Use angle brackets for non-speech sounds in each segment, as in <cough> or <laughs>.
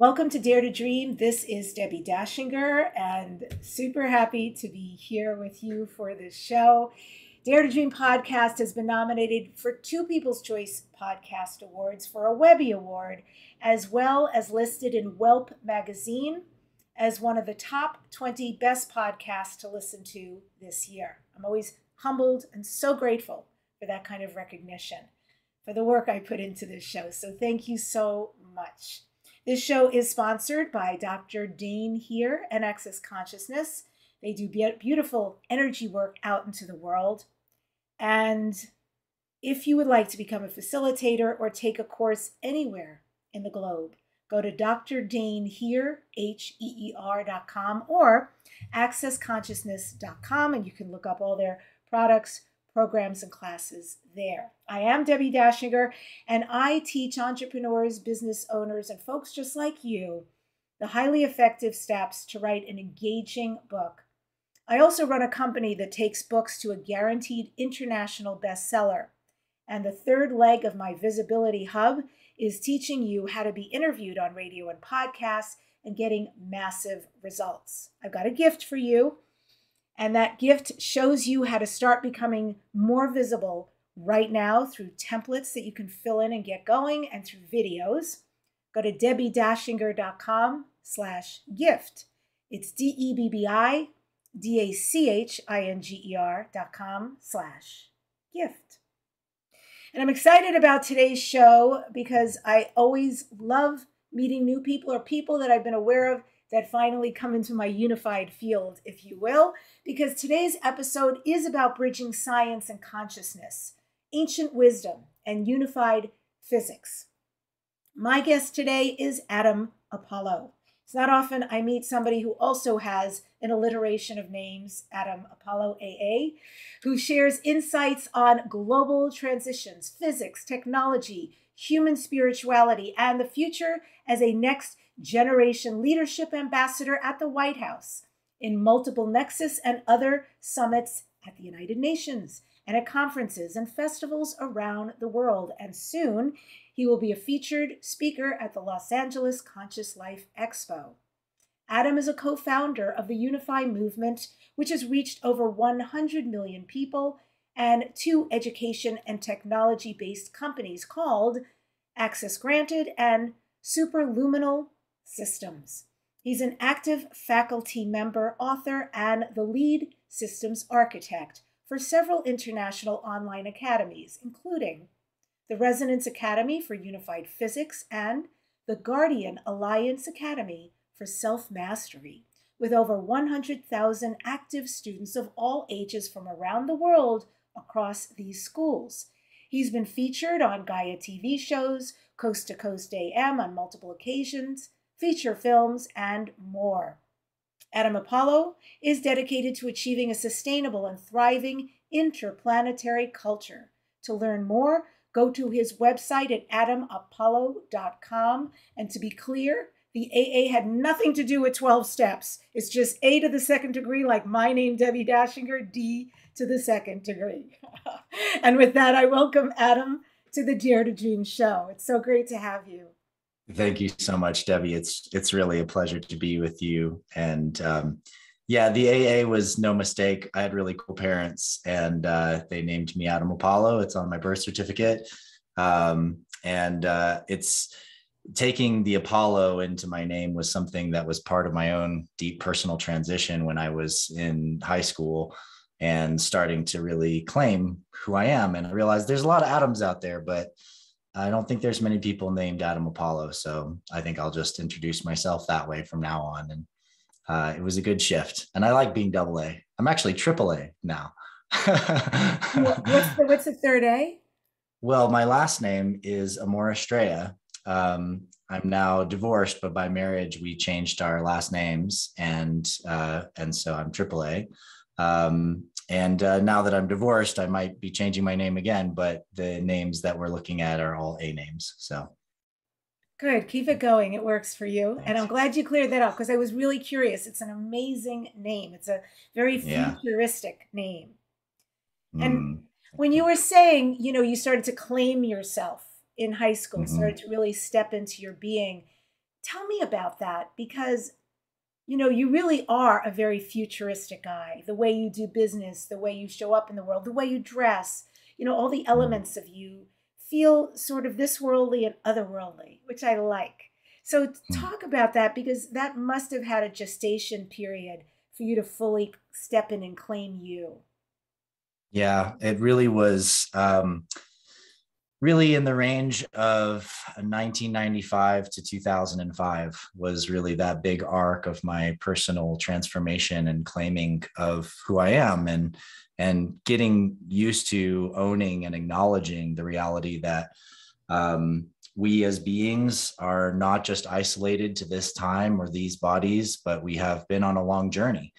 Welcome to Dare to Dream. This is Debbi Dachinger, and super happy to be here with you for this show. Dare to Dream podcast has been nominated for two People's Choice Podcast Awards for a Webby Award, as well as listed in Whelp magazine as one of the top 20 best podcasts to listen to this year. I'm always humbled and so grateful for that kind of recognition, for the work I put into this show. So thank you so much. This show is sponsored by Dr. Dain Heer and Access Consciousness. They do beautiful energy work out into the world. And if you would like to become a facilitator or take a course anywhere in the globe, go to drdainheer, H-E-E-R.com or accessconsciousness.com and you can look up all their products, programs and classes there. I am Debbi Dachinger, and I teach entrepreneurs, business owners, and folks just like you the highly effective steps to write an engaging book. I also run a company that takes books to a guaranteed international bestseller. And the third leg of my visibility hub is teaching you how to be interviewed on radio and podcasts and getting massive results. I've got a gift for you. And that gift shows you how to start becoming more visible right now through templates that you can fill in and get going and through videos. Go to debbidachinger.com slash gift. It's D-E-B-B-I D-A-C-H-I-N-G-E-R dot com slash gift. And I'm excited about today's show because I always love meeting new people or people that I've been aware of that finally come into my unified field, if you will, because today's episode is about bridging science and consciousness, ancient wisdom, and unified physics. My guest today is Adam Apollo. It's not often I meet somebody who also has an alliteration of names, Adam Apollo AA, who shares insights on global transitions, physics, technology, human spirituality, and the future as a next generation leadership ambassador at the White House, in multiple Nexus and other summits at the United Nations, and at conferences and festivals around the world. And soon, he will be a featured speaker at the Los Angeles Conscious Life Expo. Adam is a co founder of the Unify Movement, which has reached over 100 million people, and two education and technology based companies called Access Granted and Superluminal systems. He's an active faculty member, author, and the lead systems architect for several international online academies, including the Resonance Academy for Unified Physics and the Guardian Alliance Academy for Self Mastery, with over 100,000 active students of all ages from around the world across these schools. He's been featured on Gaia TV shows, Coast to Coast AM on multiple occasions, feature films, and more. Adam Apollo is dedicated to achieving a sustainable and thriving interplanetary culture. To learn more, go to his website at adamapollo.com. And to be clear, the AA had nothing to do with 12 steps. It's just A to the second degree, like my name, Debbi Dachinger, D to the second degree. <laughs> and with that, I welcome Adam to the Dare to Dream show. It's so great to have you. Thank you so much, Debbi. It's it's really a pleasure to be with you. And um, yeah, the AA was no mistake. I had really cool parents, and uh, they named me Adam Apollo. It's on my birth certificate, um, and uh, it's taking the Apollo into my name was something that was part of my own deep personal transition when I was in high school and starting to really claim who I am. And I realized there's a lot of Adams out there, but I don't think there's many people named Adam Apollo, so I think I'll just introduce myself that way from now on. And uh, it was a good shift, and I like being double A. I'm actually triple A now. what's, the, what's the third A? Well, my last name is Amor Estrella. Um, I'm now divorced, but by marriage we changed our last names, and uh, and so I'm triple A. Um, and uh, now that I'm divorced, I might be changing my name again, but the names that we're looking at are all A names. So good. Keep it going. It works for you. Thanks. And I'm glad you cleared that up because I was really curious. It's an amazing name, it's a very futuristic yeah. name. And mm. when you were saying, you know, you started to claim yourself in high school, mm-hmm. started to really step into your being. tell me about that because you know, you really are a very futuristic guy. The way you do business, the way you show up in the world, the way you dress, you know, all the mm-hmm. elements of you feel sort of this worldly and otherworldly, which I like. So mm. talk about that because that must have had a gestation period for you to fully step in and claim you. Yeah, it really was um, really in the range of 1995 to 2005 was really that big arc of my personal transformation and claiming of who I am and and getting used to owning and acknowledging the reality that um, we as beings are not just isolated to this time or these bodies, but we have been on a long journey.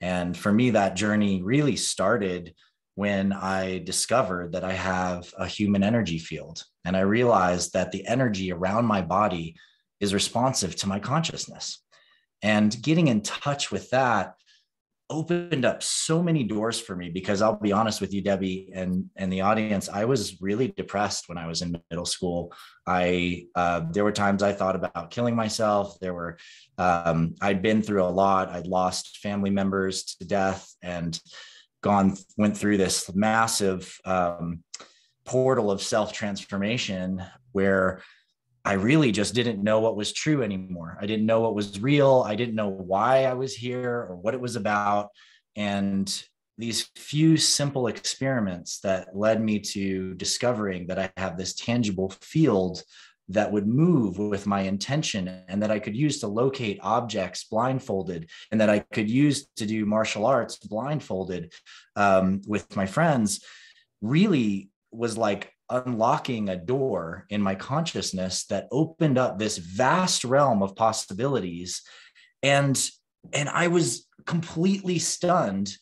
And for me, that journey really started when I discovered that I have a human energy field. And I realized that the energy around my body is responsive to my consciousness. And getting in touch with that opened up so many doors for me because I'll be honest with you, Debbi, and and the audience. I was really depressed when I was in middle school. I uh, there were times I thought about killing myself. There were um, I'd been through a lot. I'd lost family members to death, and gone went through this massive um, portal of self transformation where I really just didn't know what was true anymore. I didn't know what was real. I didn't know why I was here or what it was about. And these few simple experiments that led me to discovering that I have this tangible field that would move with my intention and that I could use to locate objects blindfolded and that I could use to do martial arts blindfolded um, with my friends really was like unlocking a door in my consciousness that opened up this vast realm of possibilities. And and I was completely stunned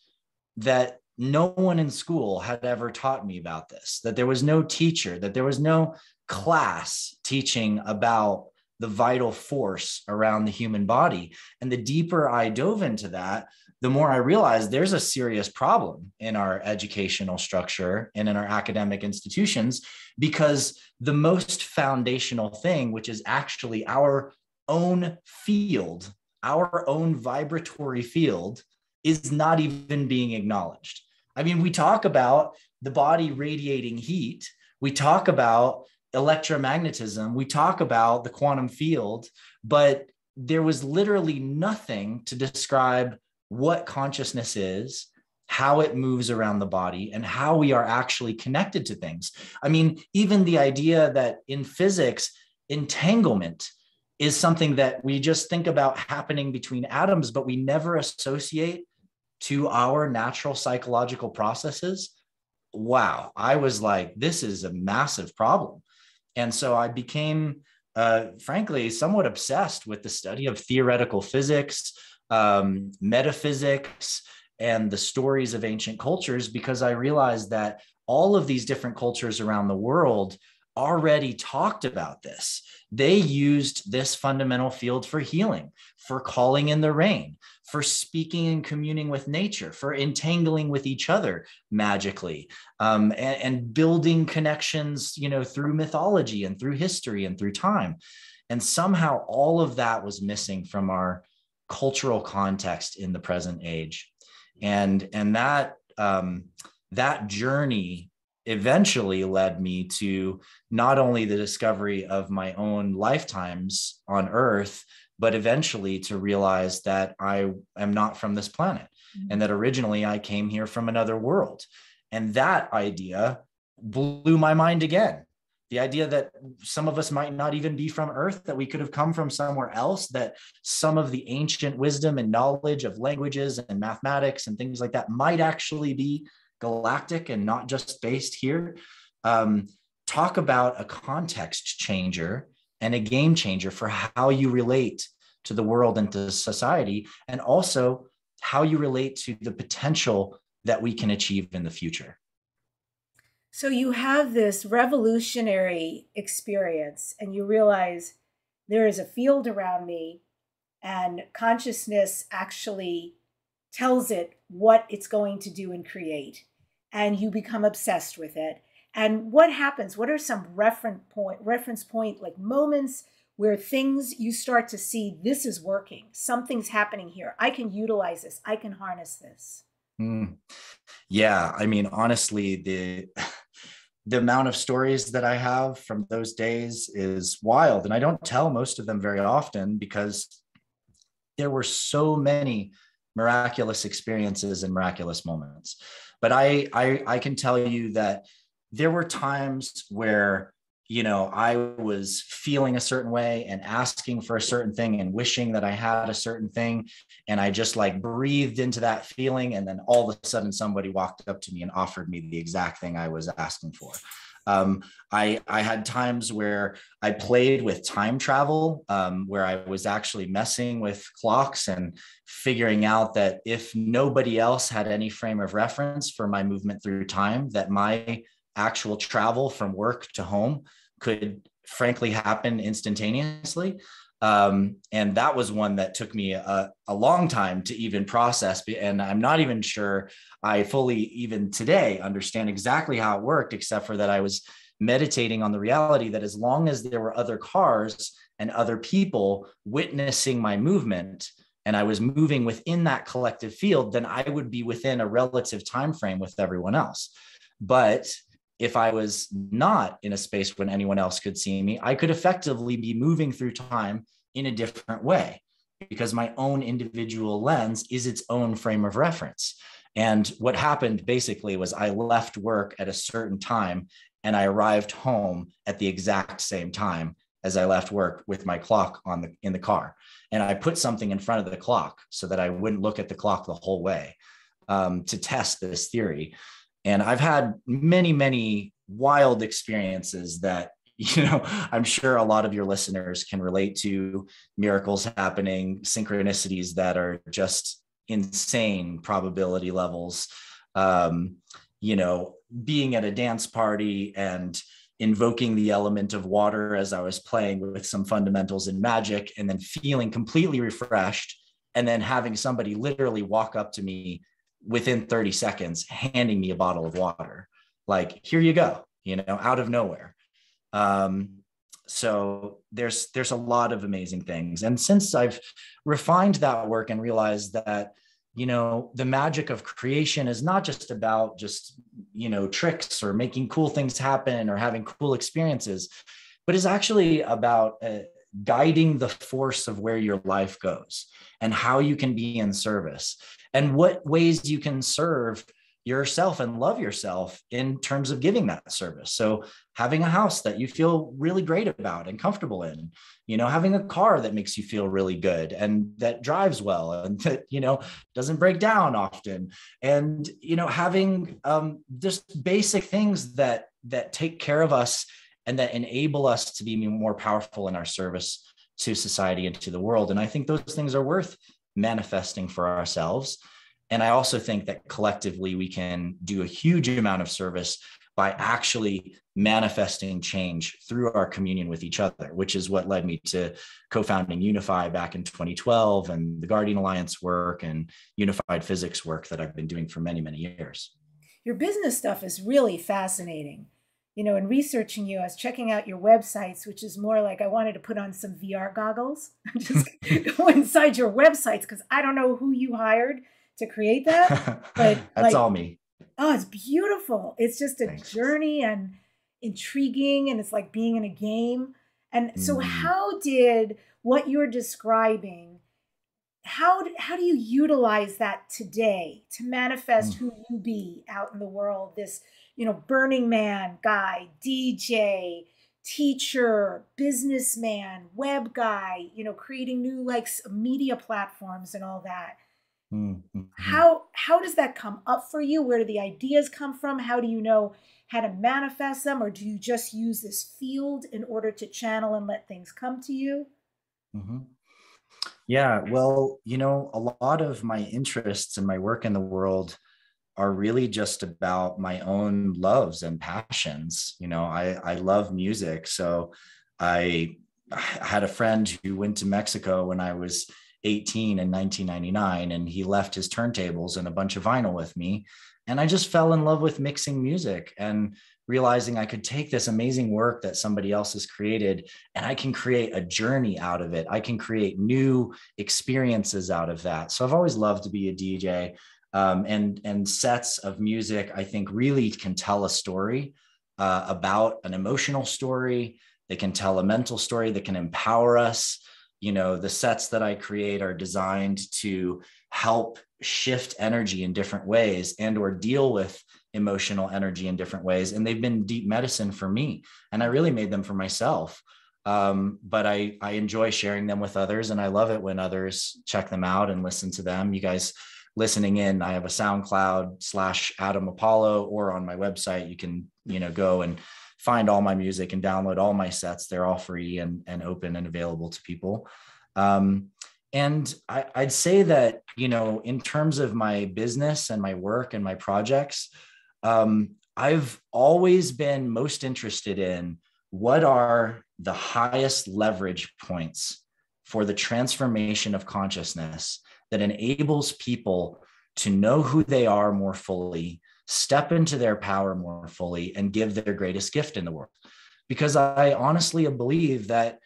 that no one in school had ever taught me about this that there was no teacher that there was no class teaching about the vital force around the human body. And the deeper I dove into that, the more I realized there's a serious problem in our educational structure and in our academic institutions because the most foundational thing, which is actually our own field, our own vibratory field, is not even being acknowledged. I mean, we talk about the body radiating heat, we talk about electromagnetism, we talk about the quantum field, but there was literally nothing to describe what consciousness is, how it moves around the body, and how we are actually connected to things. I mean, even the idea that in physics, entanglement is something that we just think about happening between atoms, but we never associate to our natural psychological processes. Wow, I was like, this is a massive problem. And so I became, uh, frankly, somewhat obsessed with the study of theoretical physics, um, metaphysics, and the stories of ancient cultures because I realized that all of these different cultures around the world already talked about this. They used this fundamental field for healing, for calling in the rain, for speaking and communing with nature, for entangling with each other magically, um, and, and building connections, you know, through mythology and through history and through time. And somehow all of that was missing from our cultural context in the present age. And, and that, um, that journey eventually led me to not only the discovery of my own lifetimes on earth but eventually to realize that I am not from this planet mm-hmm. and that originally I came here from another world. And that idea blew my mind again. The idea that some of us might not even be from Earth, that we could have come from somewhere else, that some of the ancient wisdom and knowledge of languages and mathematics and things like that might actually be galactic and not just based here. Um, talk about a context changer and a game changer for how you relate to the world and to society, and also how you relate to the potential that we can achieve in the future. So you have this revolutionary experience, and you realize there is a field around me, and consciousness actually tells it what it's going to do and create, and you become obsessed with it and what happens what are some reference point reference point like moments where things you start to see this is working, something's happening here. I can utilize this, I can harness this. Mm. Yeah, I mean, honestly, the <laughs> the amount of stories that I have from those days is wild, and I don't tell most of them very often because there were so many miraculous experiences and miraculous moments. But I, I, I can tell you that there were times where you know i was feeling a certain way and asking for a certain thing and wishing that i had a certain thing. And i just like breathed into that feeling. And then all of a sudden somebody walked up to me and offered me the exact thing i was asking for. Um, I, I had times where I played with time travel, um, where I was actually messing with clocks and figuring out that if nobody else had any frame of reference for my movement through time, that my actual travel from work to home could frankly happen instantaneously. Um, and that was one that took me a, a long time to even process. And I'm not even sure I fully, even today, understand exactly how it worked, except for that I was meditating on the reality that as long as there were other cars and other people witnessing my movement, and I was moving within that collective field, then I would be within a relative time frame with everyone else. But if I was not in a space when anyone else could see me, I could effectively be moving through time in a different way because my own individual lens is its own frame of reference. And what happened basically was I left work at a certain time and I arrived home at the exact same time as I left work with my clock on the in the car. And I put something in front of the clock so that I wouldn't look at the clock the whole way um, to test this theory. And I've had many, many wild experiences that, <laughs> you know, I'm sure a lot of your listeners can relate to miracles happening, synchronicities that are just insane probability levels. Um, you know, being at a dance party and invoking the element of water as I was playing with some fundamentals in magic and then feeling completely refreshed and then having somebody literally walk up to me within 30 seconds handing me a bottle of water. Like here you go you know out of nowhere. Um, so there's there's a lot of amazing things. And since i've refined that work and realized that you know the magic of creation is not just about just you know tricks or making cool things happen or having cool experiences but is actually about uh, guiding the force of where your life goes and how you can be in service and what ways you can serve yourself and love yourself in terms of giving that service. So having a house that you feel really great about and comfortable in, you know, having a car that makes you feel really good and that drives well and <laughs> that, you know, doesn't break down often. And, you know, having um, just basic things that that take care of us and that enable us to be more powerful in our service to society and to the world. And I think those things are worth manifesting for ourselves. And I also think that collectively we can do a huge amount of service by actually manifesting change through our communion with each other, which is what led me to co founding Unify back in 2012 and the Guardian Alliance work and unified physics work that I've been doing for many, many years. Your business stuff is really fascinating you know, in researching you, I was checking out your websites, which is more like I wanted to put on some VR goggles <laughs> and just <laughs> go inside your websites because I don't know who you hired to create that. <laughs> But that's like, all me. Oh, it's beautiful. It's just a Thanks. journey and intriguing, and it's like being in a game. And so, mm. how did what you're describing? How how do you utilize that today to manifest mm. who you be out in the world? This you know, Burning Man guy, DJ, teacher, businessman, web guy, you know, creating new like media platforms and all that. Mm-hmm. How how does that come up for you? Where do the ideas come from? How do you know how to manifest them, or do you just use this field in order to channel and let things come to you? Mm-hmm. Yeah, well, you know, a lot of my interests and my work in the world are really just about my own loves and passions. You know, I, I love music. So I, I had a friend who went to Mexico when I was 18 in 1999, and he left his turntables and a bunch of vinyl with me. And I just fell in love with mixing music and realizing I could take this amazing work that somebody else has created and I can create a journey out of it. I can create new experiences out of that. So I've always loved to be a DJ. Um, and and sets of music, I think, really can tell a story uh, about an emotional story. They can tell a mental story that can empower us. You know, the sets that I create are designed to help shift energy in different ways and or deal with emotional energy in different ways and they've been deep medicine for me and i really made them for myself um, but I, I enjoy sharing them with others and i love it when others check them out and listen to them you guys listening in i have a soundcloud slash adam apollo or on my website you can you know go and find all my music and download all my sets. They're all free and, and open and available to people. Um, and I, i'd say that you know in terms of my business and my work and my projects um, I've always been most interested in what are the highest leverage points for the transformation of consciousness that enables people to know who they are more fully, step into their power more fully, and give their greatest gift in the world. Because I honestly believe that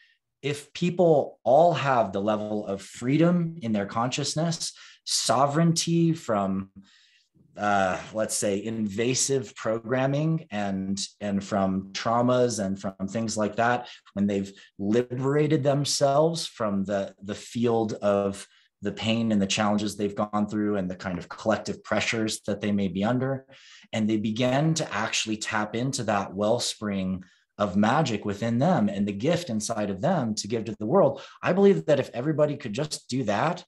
if people all have the level of freedom in their consciousness, sovereignty from uh, let's say invasive programming and and from traumas and from things like that when they've liberated themselves from the the field of the pain and the challenges they've gone through and the kind of collective pressures that they may be under and they begin to actually tap into that wellspring of magic within them and the gift inside of them to give to the world i believe that if everybody could just do that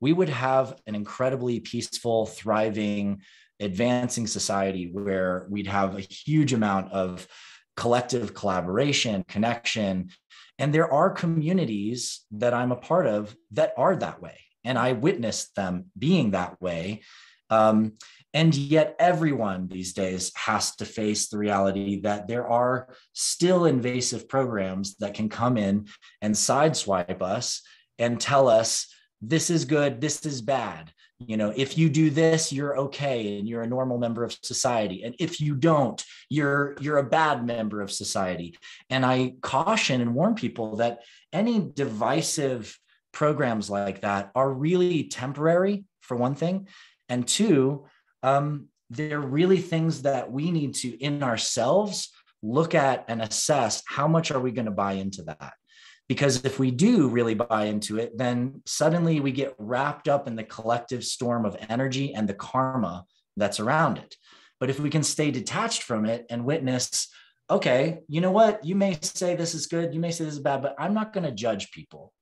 we would have an incredibly peaceful, thriving, advancing society where we'd have a huge amount of collective collaboration, connection. And there are communities that I'm a part of that are that way. And I witnessed them being that way. Um, and yet, everyone these days has to face the reality that there are still invasive programs that can come in and sideswipe us and tell us this is good, this is bad. You know, if you do this, you're okay and you're a normal member of society. And if you don't, you're you're a bad member of society. And I caution and warn people that any divisive programs like that are really temporary, for one thing. And two, um, they're really things that we need to in ourselves look at and assess how much are we going to buy into that because if we do really buy into it, then suddenly we get wrapped up in the collective storm of energy and the karma that's around it. But if we can stay detached from it and witness, okay, you know what? You may say this is good, you may say this is bad, but I'm not going to judge people.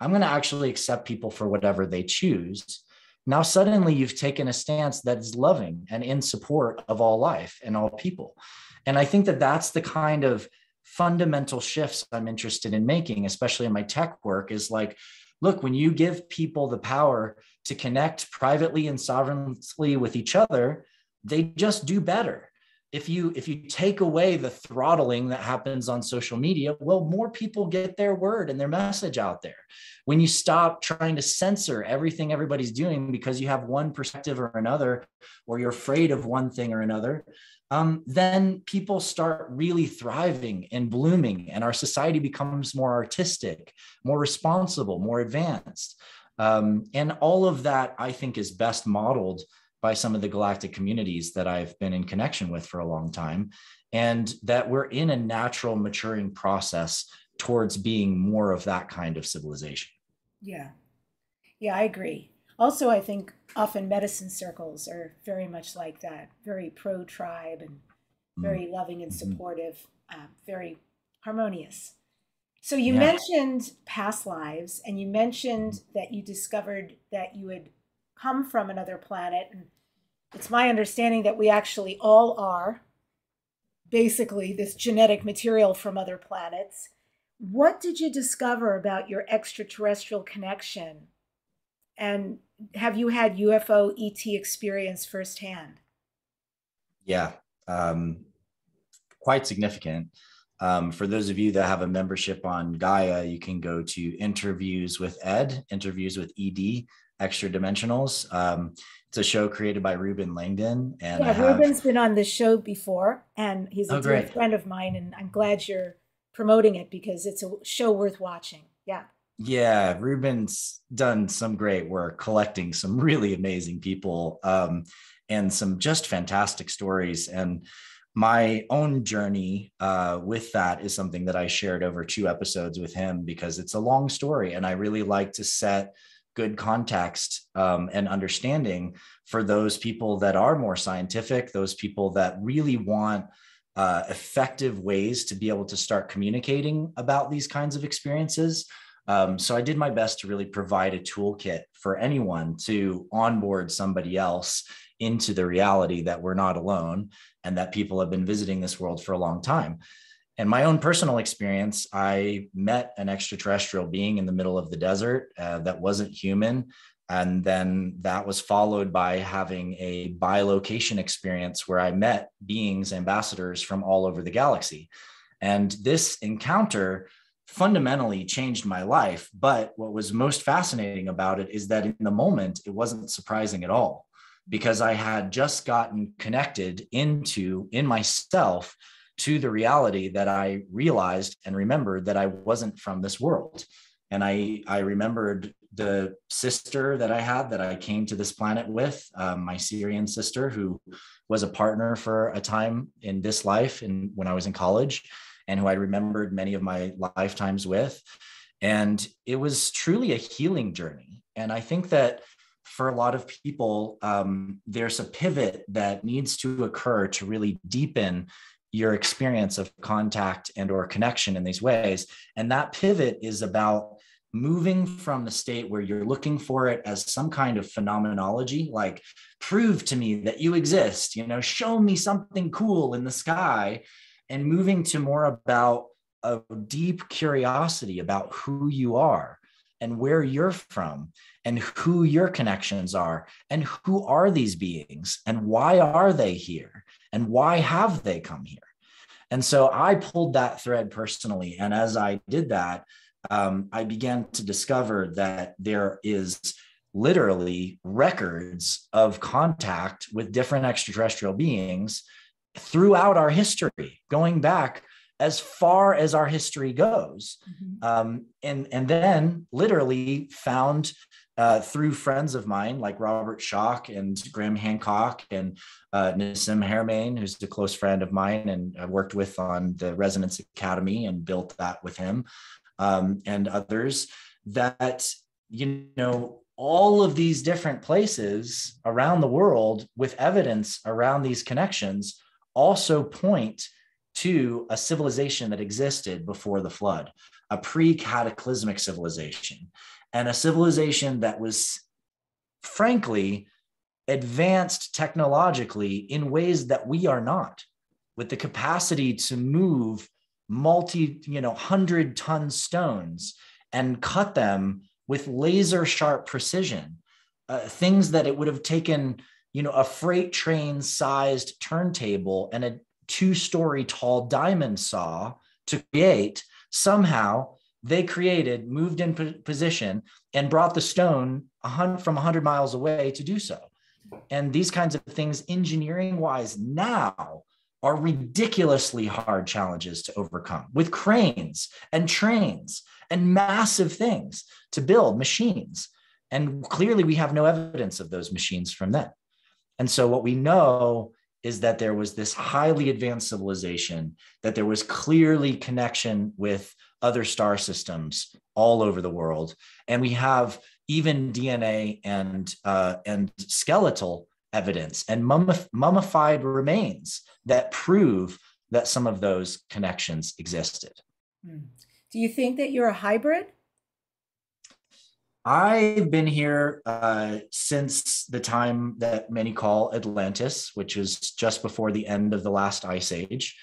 I'm going to actually accept people for whatever they choose. Now, suddenly you've taken a stance that is loving and in support of all life and all people. And I think that that's the kind of fundamental shifts I'm interested in making, especially in my tech work, is like, look, when you give people the power to connect privately and sovereignly with each other, they just do better. If you if you take away the throttling that happens on social media, well, more people get their word and their message out there. When you stop trying to censor everything everybody's doing because you have one perspective or another, or you're afraid of one thing or another, um, then people start really thriving and blooming, and our society becomes more artistic, more responsible, more advanced. Um, and all of that, I think, is best modeled by some of the galactic communities that I've been in connection with for a long time, and that we're in a natural maturing process towards being more of that kind of civilization. Yeah. Yeah, I agree. Also, I think often medicine circles are very much like that, very pro tribe and mm. very loving and mm-hmm. supportive, uh, very harmonious. So, you yeah. mentioned past lives and you mentioned that you discovered that you had come from another planet. And it's my understanding that we actually all are basically this genetic material from other planets. What did you discover about your extraterrestrial connection? And have you had UFO ET experience firsthand? Yeah, um, quite significant. Um, for those of you that have a membership on Gaia, you can go to interviews with Ed, interviews with ED Extra Dimensionals. Um, it's a show created by Ruben Langdon. And yeah, have... Ruben's been on this show before, and he's a oh, dear friend of mine. And I'm glad you're promoting it because it's a show worth watching. Yeah. Yeah, Ruben's done some great work collecting some <laughs> really amazing people um, and some just fantastic stories. And my own journey uh, with that is something that I shared over two episodes with him because it's a long story. And I really like to set good context um, and understanding for those people that are more scientific, those people that really want uh, effective ways to be able to start communicating about these kinds of experiences. Um, so I did my best to really provide a toolkit for anyone to onboard somebody else into the reality that we're not alone and that people have been visiting this world for a long time. And my own personal experience, I met an extraterrestrial being in the middle of the desert uh, that wasn't human. And then that was followed by having a bilocation experience where I met beings, ambassadors from all over the galaxy. And this encounter fundamentally changed my life. But what was most fascinating about it is that in the moment, it wasn't surprising at all because I had just gotten connected into in myself to the reality that I realized and remembered that I wasn't from this world. And I, I remembered the sister that I had that I came to this planet with, um, my Sirian sister, who was a partner for a time in this life and when I was in college, and who I remembered many of my lifetimes with. And it was truly a healing journey. And I think that for a lot of people, um, there's a pivot that needs to occur to really deepen your experience of contact and or connection in these ways. And that pivot is about moving from the state where you're looking for it as some kind of phenomenology like prove to me that you exist you know show me something cool in the sky and moving to more about a deep curiosity about who you are and where you're from and who your connections are and who are these beings and why are they here and why have they come here and so i pulled that thread personally and as i did that um, i began to discover that there is literally records of contact with different extraterrestrial beings throughout our history going back as far as our history goes mm-hmm. um, and and then literally found uh, through friends of mine like Robert Schoch and Graham Hancock and uh, Nassim Haramein, who's a close friend of mine and I worked with on the Resonance Academy and built that with him um, and others, that, you know, all of these different places around the world with evidence around these connections also point to a civilization that existed before the flood, a pre cataclysmic civilization and a civilization that was frankly advanced technologically in ways that we are not with the capacity to move multi you know 100 ton stones and cut them with laser sharp precision uh, things that it would have taken you know a freight train sized turntable and a two story tall diamond saw to create somehow they created, moved in position, and brought the stone from 100 miles away to do so. And these kinds of things, engineering wise, now are ridiculously hard challenges to overcome with cranes and trains and massive things to build machines. And clearly, we have no evidence of those machines from then. And so, what we know is that there was this highly advanced civilization, that there was clearly connection with other star systems all over the world. And we have even DNA and, uh, and skeletal evidence and mummified remains that prove that some of those connections existed. Hmm. Do you think that you're a hybrid? I've been here uh, since the time that many call Atlantis, which was just before the end of the last ice age.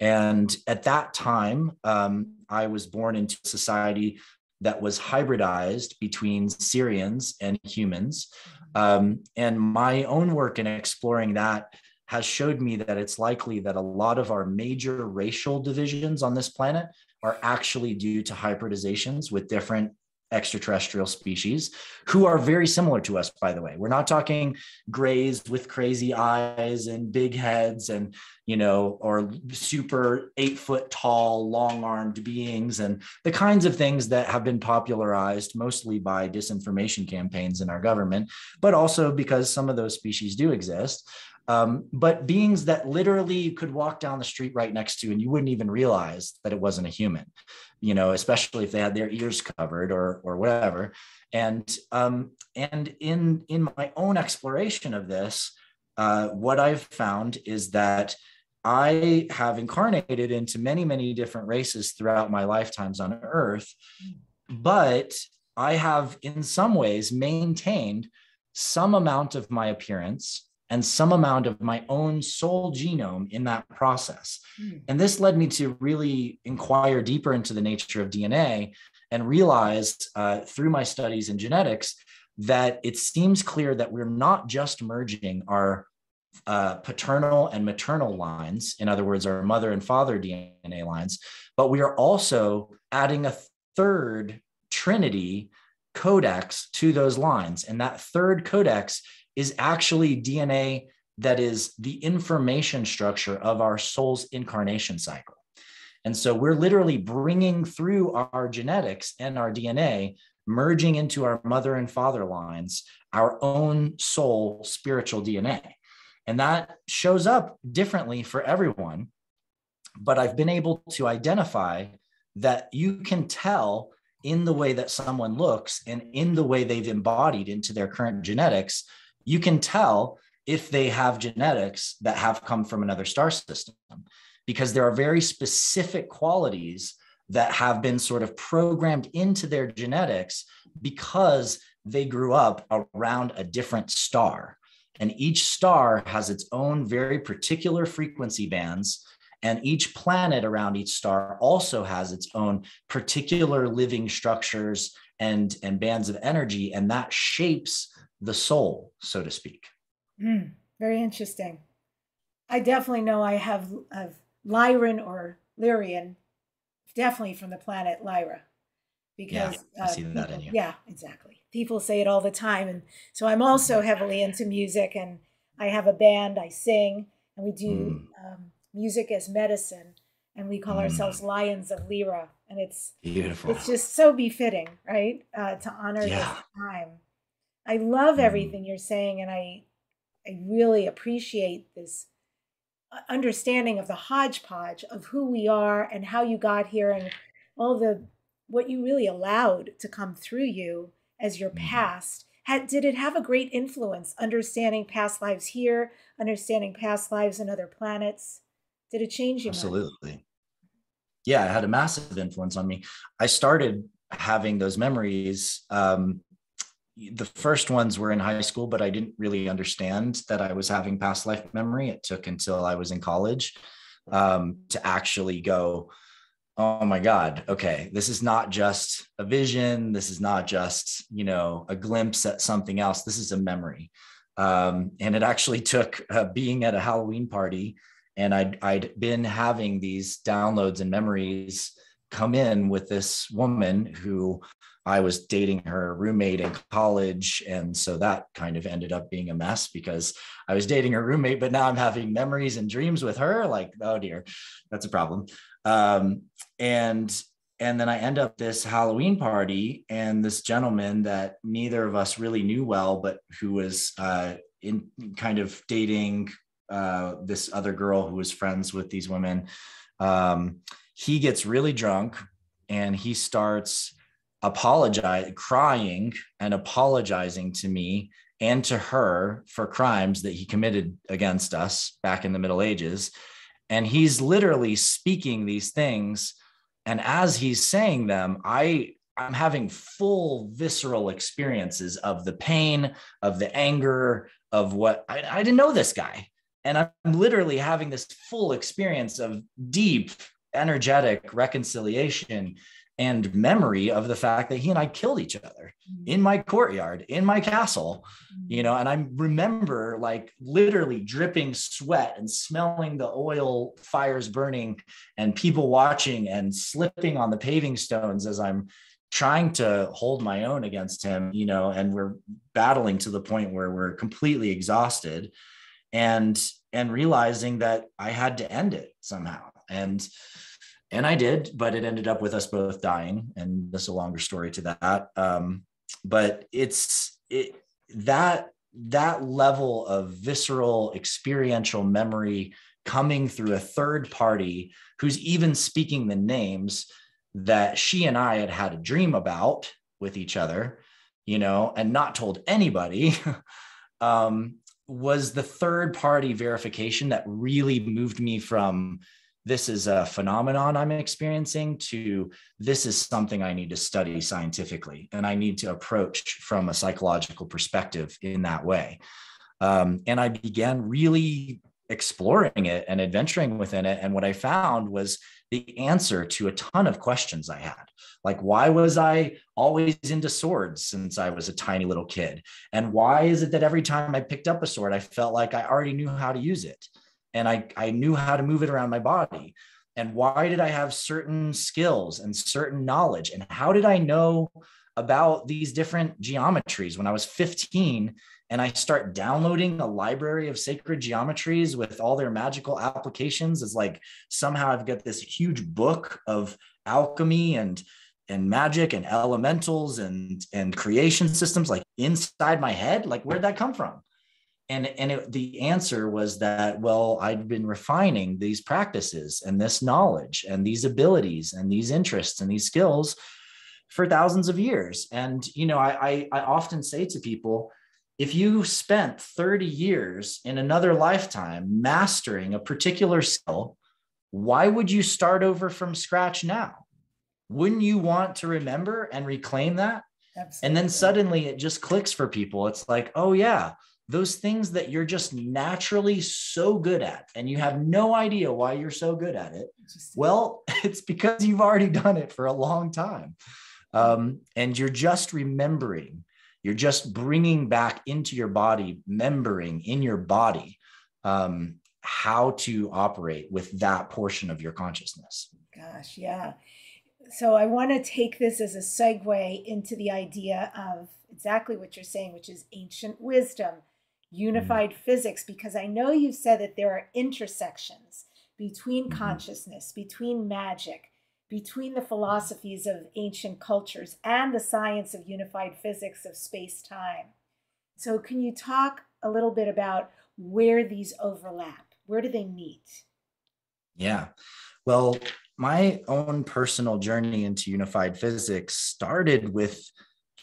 And at that time, um, I was born into a society that was hybridized between Sirians and humans. Um, and my own work in exploring that has showed me that it's likely that a lot of our major racial divisions on this planet are actually due to hybridizations with different extraterrestrial species who are very similar to us, by the way. We're not talking grays with crazy eyes and big heads and, you know, or super eight foot tall, long armed beings and the kinds of things that have been popularized mostly by disinformation campaigns in our government, but also because some of those species do exist. Um, but beings that literally you could walk down the street right next to and you wouldn't even realize that it wasn't a human you know, especially if they had their ears covered or or whatever. And um, and in in my own exploration of this, uh, what I've found is that I have incarnated into many many different races throughout my lifetimes on Earth, but I have in some ways maintained some amount of my appearance and some amount of my own soul genome in that process. Mm. And this led me to really inquire deeper into the nature of DNA and realized uh, through my studies in genetics that it seems clear that we're not just merging our uh, paternal and maternal lines, in other words, our mother and father DNA lines, but we are also adding a third trinity codex to those lines. And that third codex is actually DNA that is the information structure of our soul's incarnation cycle. And so we're literally bringing through our genetics and our DNA, merging into our mother and father lines, our own soul spiritual DNA. And that shows up differently for everyone. But I've been able to identify that you can tell in the way that someone looks and in the way they've embodied into their current genetics you can tell if they have genetics that have come from another star system because there are very specific qualities that have been sort of programmed into their genetics because they grew up around a different star. And each star has its own very particular frequency bands. And each planet around each star also has its own particular living structures and, and bands of energy. And that shapes the soul, so to speak. Mm, very interesting. I definitely know I have, have Lyran or Lyrian, definitely from the planet Lyra. Because yeah, I see uh, that in you. Yeah, exactly. People say it all the time. And so I'm also heavily into music and I have a band, I sing, and we do mm. um, music as medicine. And we call mm. ourselves Lions of Lyra. And it's beautiful. It's just so befitting, right? Uh, to honor yeah. this time. I love mm-hmm. everything you're saying, and I I really appreciate this uh, understanding of the hodgepodge of who we are and how you got here and all the what you really allowed to come through you as your mm-hmm. past had did it have a great influence understanding past lives here understanding past lives in other planets did it change you absolutely much? yeah it had a massive influence on me i started having those memories um, the first ones were in high school, but I didn't really understand that I was having past life memory. It took until I was in college um, to actually go, oh my God, okay, this is not just a vision. This is not just, you know, a glimpse at something else. This is a memory. Um, and it actually <laughs> took uh, being at a Halloween party and I'd, I'd been having these downloads and memories come in with this woman who I was dating her roommate in college. And so that kind of ended up being a mess because I was dating her roommate, but now I'm having memories and dreams with her. Like, oh dear, that's a problem. Um, and and then I end up this Halloween party, and this gentleman that neither of us really knew well, but who was uh, in kind of dating uh, this other girl who was friends with these women. Um, he gets really drunk and he starts apologize crying and apologizing to me and to her for crimes that he committed against us back in the middle ages. And he's literally speaking these things. And as he's saying them i i'm having full visceral experiences of the pain of the anger of what i, I didn't know this guy. And i'm literally having this full experience of deep energetic reconciliation and memory of the fact that he and I killed each other mm-hmm. in my courtyard, in my castle, you mm-hmm. know, and I remember like literally dripping sweat and smelling the oil fires burning and people watching and slipping on the paving stones as I'm trying to hold my own against him, you know, and we're battling to the point where we're completely exhausted and and realizing that I had to end it somehow. And and I did, but it ended up with us both dying. And there's a longer story to that. Um, but it's it that that level of visceral experiential memory coming through a third party who's even speaking the names that she and I had had a dream about with each other, you know, and not told anybody, <laughs> um, was the third party verification that really moved me from this is a phenomenon I'm experiencing to this is something I need to study scientifically and I need to approach from a psychological perspective in that way. Um, and I began really exploring it and adventuring within it. And what I found was the answer to a ton of questions I had. Like, why was I always into swords since I was a tiny little kid? And why is it that every time I picked up a sword, I felt like I already knew how to use it? And I, I knew how to move it around my body. And why did I have certain skills and certain knowledge? And how did I know about these different geometries when I was 15 and I start downloading a library of sacred geometries with all their magical applications. It's like somehow I've got this huge book of alchemy and and magic and elementals and and creation systems like inside my head. Like where'd that come from? And and it, the answer was that well, I'd been refining these practices and this knowledge and these abilities and these interests and these skills for thousands of years. And you know, I, I, I often say to people if you spent 30 years in another lifetime mastering a particular skill, why would you start over from scratch now? Wouldn't you want to remember and reclaim that? Absolutely. And then suddenly it just clicks for people. It's like, oh, yeah, those things that you're just naturally so good at, and you have no idea why you're so good at it. Well, <laughs> it's because you've already done it for a long time. Um, and you're just remembering you're just bringing back into your body, remembering in your body um, how to operate with that portion of your consciousness. Gosh, yeah. So I want to take this as a segue into the idea of exactly what you're saying, which is ancient wisdom, unified mm. physics, because I know you've said that there are intersections between mm-hmm. consciousness, between magic, between the philosophies of ancient cultures and the science of unified physics of space time. So, can you talk a little bit about where these overlap? Where do they meet? Yeah. Well, my own personal journey into unified physics started with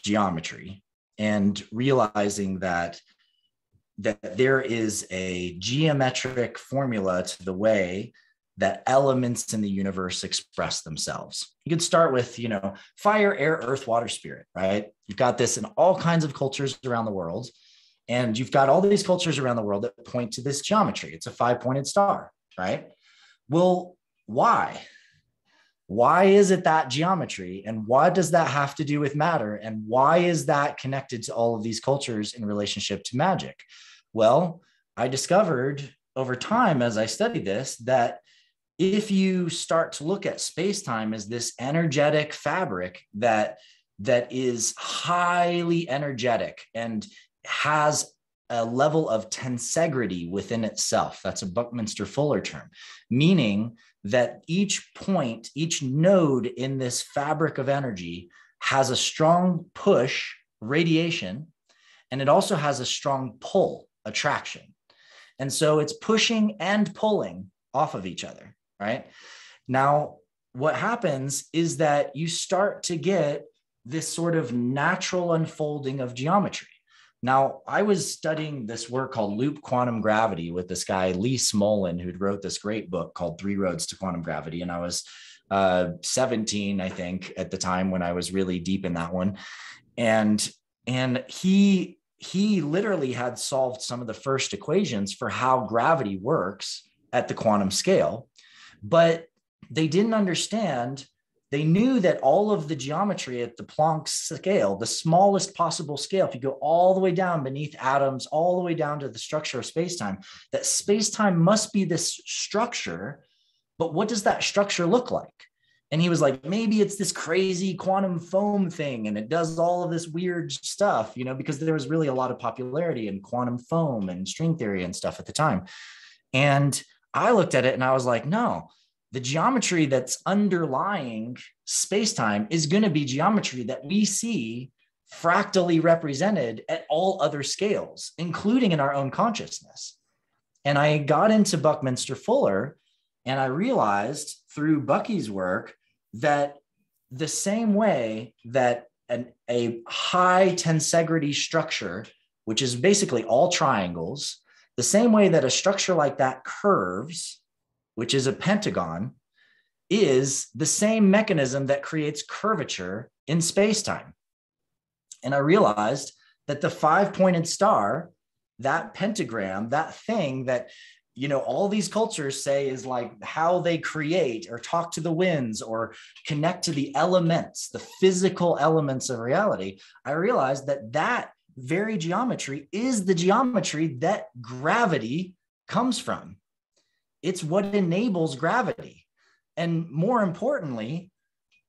geometry and realizing that that there is a geometric formula to the way that elements in the universe express themselves. You could start with, you know, fire, air, earth, water, spirit, right? You've got this in all kinds of cultures around the world. And you've got all these cultures around the world that point to this geometry. It's a five pointed star, right? Well, why? Why is it that geometry? And why does that have to do with matter? And why is that connected to all of these cultures in relationship to magic? Well, I discovered over time as I studied this that if you start to look at space-time as this energetic fabric that that is highly energetic and has a level of tensegrity within itself. That's a Buckminster Fuller term, meaning that each point, each node in this fabric of energy has a strong push, radiation, and it also has a strong pull, attraction. And so it's pushing and pulling off of each other right? Now, what happens is that you start to get this sort of natural unfolding of geometry. Now, I was studying this work called Loop Quantum Gravity with this guy, Lee Smolin, who wrote this great book called Three Roads to Quantum Gravity. And I was uh, 17, I think, at the time when I was really deep in that one. And and he he literally had solved some of the first equations for how gravity works at the quantum scale but they didn't understand. They knew that all of the geometry at the Planck scale, the smallest possible scale, if you go all the way down beneath atoms, all the way down to the structure of spacetime, that spacetime must be this structure. But what does that structure look like? And he was like maybe it's this crazy quantum foam thing and it does all of this weird stuff you know because there was really a lot of popularity in quantum foam and string theory and stuff at the time. And i looked at it and i was like no the geometry that's underlying space-time is going to be geometry that we see fractally represented at all other scales including in our own consciousness. And i got into buckminster fuller and i realized through bucky's work that the same way that an, a high tensegrity structure, which is basically all triangles, the same way that a structure like that curves, which is a pentagon, is the same mechanism that creates curvature in space-time. And I realized that the five-pointed star, that pentagram, that thing that you know all these cultures say is like how they create or talk to the winds or connect to the elements the physical elements of reality. I realized that that very geometry is the geometry that gravity comes from. It's what enables gravity. And more importantly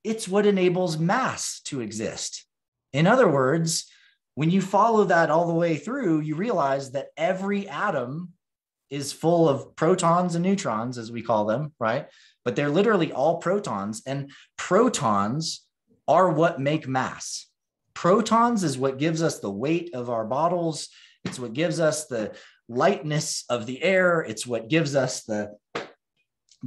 it's what enables mass to exist. In other words when you follow that all the way through you realize that every atom is full of protons and neutrons, as we call them, right? But they're literally all protons, and protons are what make mass. Protons is what gives us the weight of our bottles. It's what gives us the lightness of the air. It's what gives us the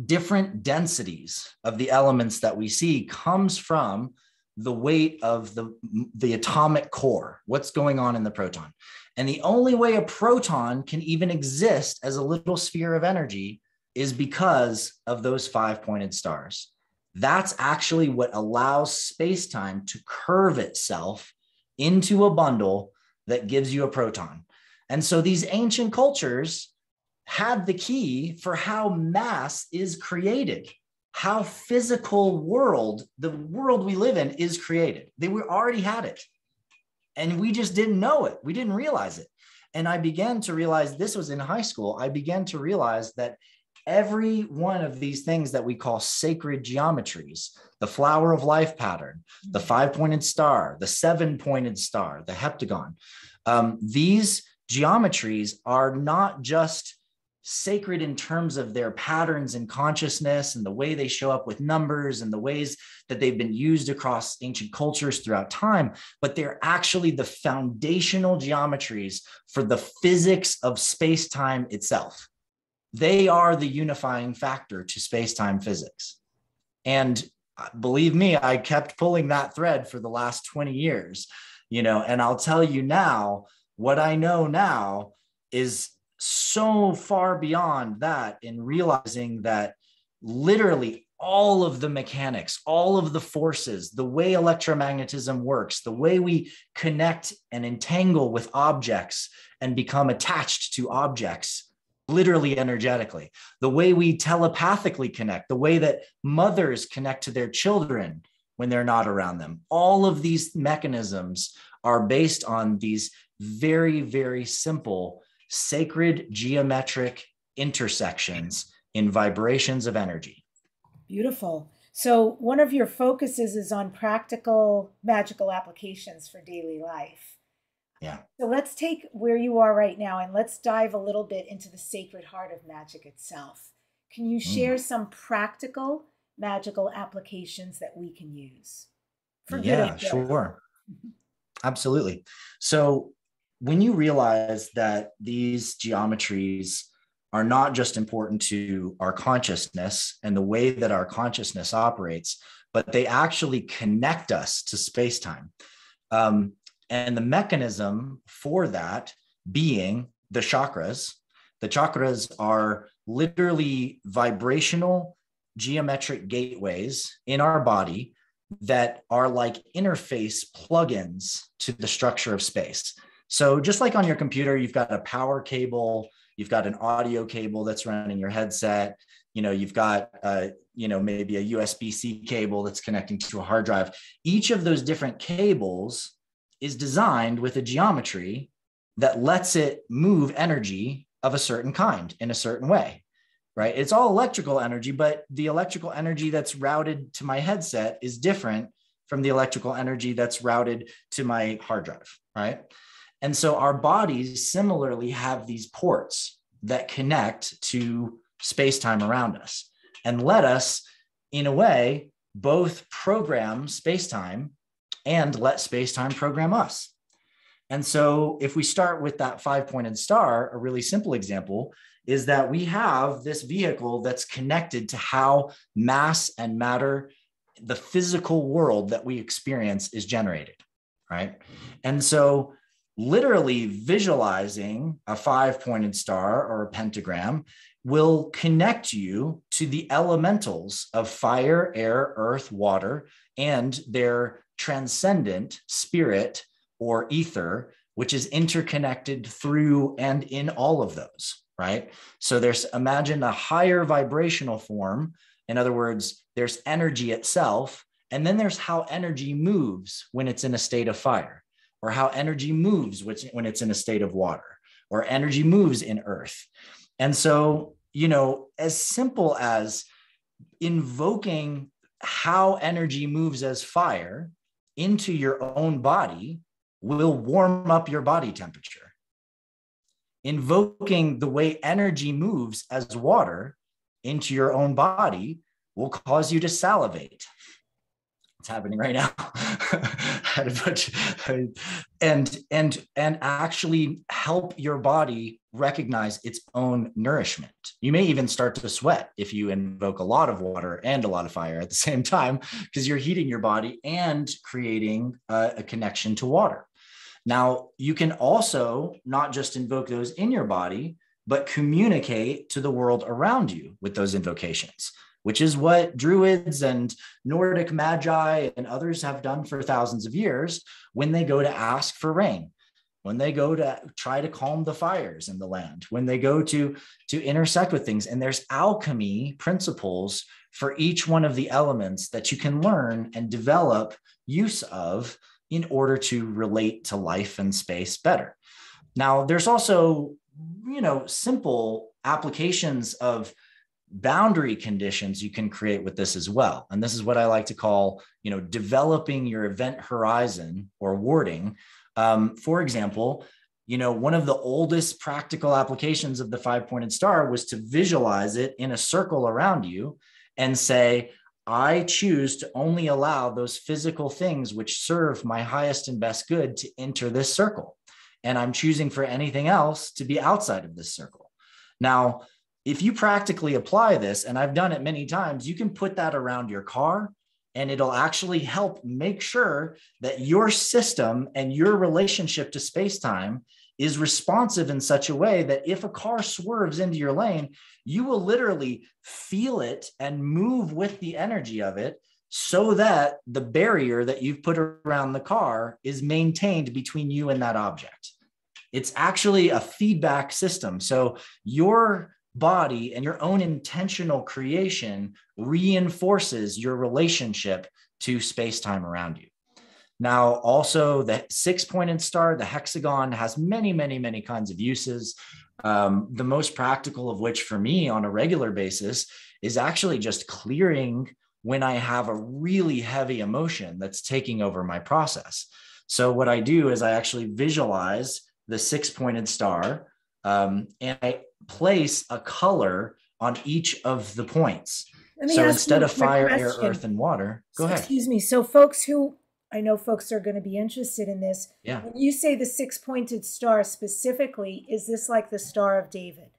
different densities of the elements that we see comes from the weight of the, the atomic core, what's going on in the proton. And the only way a proton can even exist as a little sphere of energy is because of those five pointed stars. That's actually what allows space time to curve itself into a bundle that gives you a proton. And so these ancient cultures had the key for how mass is created, how physical world, the world we live in is created. They were already had it and we just didn't know it we didn't realize it and i began to realize this was in high school i began to realize that every one of these things that we call sacred geometries the flower of life pattern the mm-hmm. five pointed star the seven pointed star the heptagon um, these geometries are not just sacred in terms of their patterns and consciousness and the way they show up with numbers and the ways that they've been used across ancient cultures throughout time, but they're actually the foundational geometries for the physics of space time itself. They are the unifying factor to space time physics. And uh, believe me, I kept pulling that thread for the last 20 years, you know, and I'll tell you now, what I know now is so far beyond that in realizing that literally all of the mechanics, all of the forces, the way electromagnetism works, the way we connect and entangle with objects and become attached to objects, literally energetically, the way we telepathically connect, the way that mothers connect to their children when they're not around them. All of these mechanisms are based on these very, very simple sacred geometric intersections in vibrations of energy. Beautiful. So, one of your focuses is on practical magical applications for daily life. Yeah. So, let's take where you are right now and let's dive a little bit into the sacred heart of magic itself. Can you mm. share mm. some practical magical applications that we can use? For yeah, sure. <laughs> Absolutely. So, when you realize that these geometries are not just important to our consciousness and the way that our consciousness operates, but they actually connect us to space time. Um, and the mechanism for that being the chakras. The chakras are literally vibrational geometric gateways in our body that are like interface plugins to the structure of space. So just like on your computer, you've got a power cable, you've got an audio cable that's running your headset, you know, you've got uh, you know, maybe a USB-C cable that's connecting to a hard drive. Each of those different cables is designed with a geometry that lets it move energy of a certain kind in a certain way. right? It's all electrical energy, but the electrical energy that's routed to my headset is different from the electrical energy that's routed to my hard drive, right? And so our bodies similarly have these ports that connect to space time around us and let us, in a way, both program space time and let space time program us. And so, if we start with that five pointed star, a really simple example is that we have this vehicle that's connected to how mass and matter, the physical world that we experience, is generated. Right. And so, literally visualizing a five pointed star or a pentagram will connect you to the elementals of fire, air, earth, water, and their transcendent spirit or ether, which is interconnected through and in all of those, right? So there's imagine a higher vibrational form. In other words, there's energy itself, and then there's how energy moves when it's in a state of fire, or how energy moves when it's in a state of water, or energy moves in earth. And so, you know, as simple as invoking how energy moves as fire into your own body will warm up your body temperature. Invoking the way energy moves as water into your own body will cause you to salivate. It's happening right now. <laughs> and and and actually help your body recognize its own nourishment. You may even start to sweat if you invoke a lot of water and a lot of fire at the <laughs> same time, because you're heating your body and creating a, a, connection to water. Now, you can also not just invoke those in your body, but communicate to the world around you with those invocations, which is what Druids and Nordic Magi and others have done for thousands of years when they go to ask for rain when they go to try to calm the fires in the land when they go to to intersect with things. And there's alchemy principles for each one of the elements that you can learn and develop use of in order to relate to life and space better. Now there's also you know simple applications of boundary conditions you can create with this as well and this is what i like to call you know developing your event horizon or warding um, for example, you know, one of the oldest practical applications of the five pointed star was to visualize it in a circle around you and say, I choose to only allow those physical things which serve my highest and best good to enter this circle. And I'm choosing for anything else to be outside of this circle. Now, if you practically apply this, and I've done it many times, you can put that around your car, and it'll actually help make sure that your system and your relationship to space time is responsive in such a way that if a car swerves into your lane, you will literally feel it and move with the energy of it so that the barrier that you've put around the car is maintained between you and that object. It's actually a feedback system. So your body and your own intentional creation reinforces your relationship to space time around you. Now, also, the six pointed star, the hexagon, has many, many, many kinds of uses. Um, the most practical of which, for me, on a regular basis, is actually just clearing when I have a really heavy emotion that's taking over my process. So, what I do is I actually visualize the six pointed star um, and I place a color on each of the points. So instead of fire, question. air, earth, and water, go so, ahead. Excuse me. So, folks who I know folks are going to be interested in this. Yeah. When you say the six pointed star specifically, is this like the Star of David?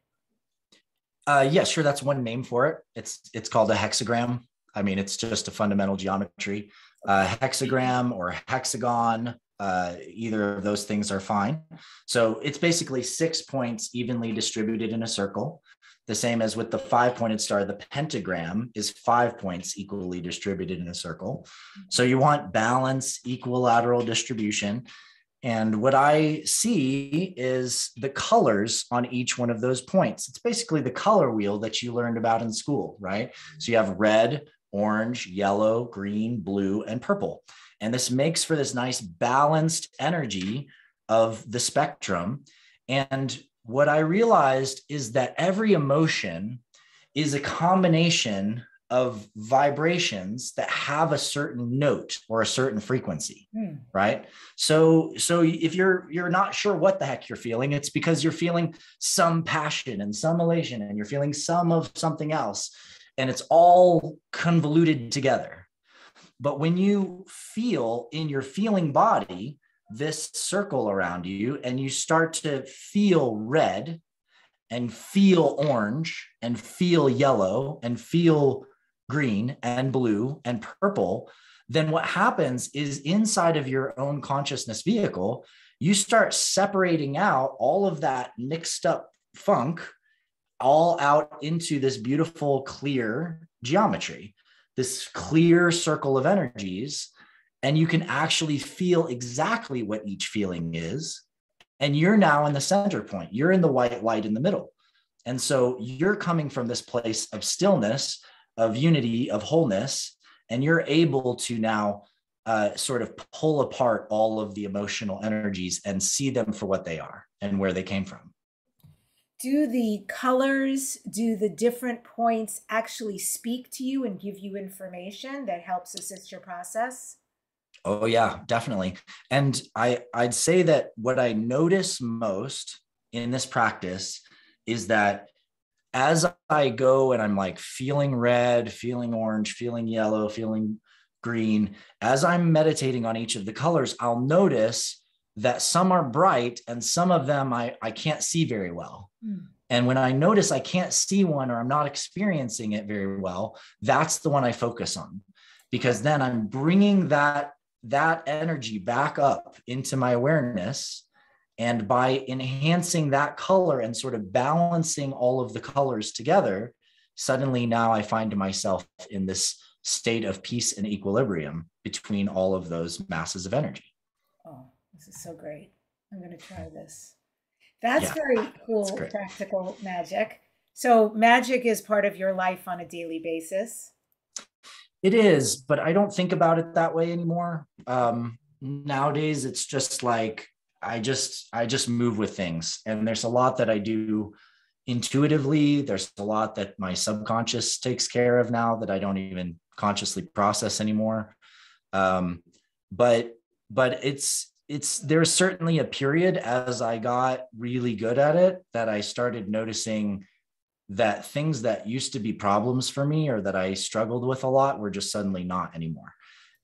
Uh, yeah, sure. That's one name for it. It's it's called a hexagram. I mean, it's just a fundamental geometry. Uh, hexagram or hexagon uh, either of those things are fine. So it's basically six points evenly distributed in a circle. The same as with the five pointed star, the pentagram is five points equally distributed in a circle. So you want balance, equilateral distribution. And what I see is the colors on each one of those points. It's basically the color wheel that you learned about in school, right? So you have red, orange, yellow, green, blue, and purple. And this makes for this nice balanced energy of the spectrum. And what I realized is that every emotion is a combination of vibrations that have a certain note or a certain frequency hmm. right so so if you're you're not sure what the heck you're feeling it's because you're feeling some passion and some elation and you're feeling some of something else and it's all convoluted together but when you feel in your feeling body this circle around you and you start to feel red and feel orange and feel yellow and feel green and blue and purple, then what happens is inside of your own consciousness vehicle, you start separating out all of that mixed up funk all out into this beautiful, clear geometry, this clear circle of energies. And you can actually feel exactly what each feeling is. And you're now in the center point, you're in the white light in the middle. And so you're coming from this place of stillness of unity, of wholeness, and you're able to now uh, sort of pull apart all of the emotional energies and see them for what they are and where they came from. Do the colors, do the different points actually speak to you and give you information that helps assist your process? Oh yeah, definitely. And I I'd say that what I notice most in this practice is that as I go and I'm like feeling red, feeling orange, feeling yellow, feeling green, as I'm meditating on each of the colors, I'll notice that some are bright and some of them I, I can't see very well. Mm. And when I notice I can't see one or I'm not experiencing it very well, that's the one I focus on because then I'm bringing that that energy back up into my awareness and by enhancing that color and sort of balancing all of the colors together, suddenly now I find myself in this state of peace and equilibrium between all of those masses of energy. This is so great. I'm going to try this. That's yeah, very cool, practical magic. So, magic is part of your life on a daily basis. It is, but I don't think about it that way anymore. Um, nowadays, it's just like I just I just move with things, and there's a lot that I do intuitively. There's a lot that my subconscious takes care of now that I don't even consciously process anymore. Um, but but it's it's there's certainly a period as I got really good at it that I started noticing that things that used to be problems for me or that I struggled with a lot were just suddenly not anymore.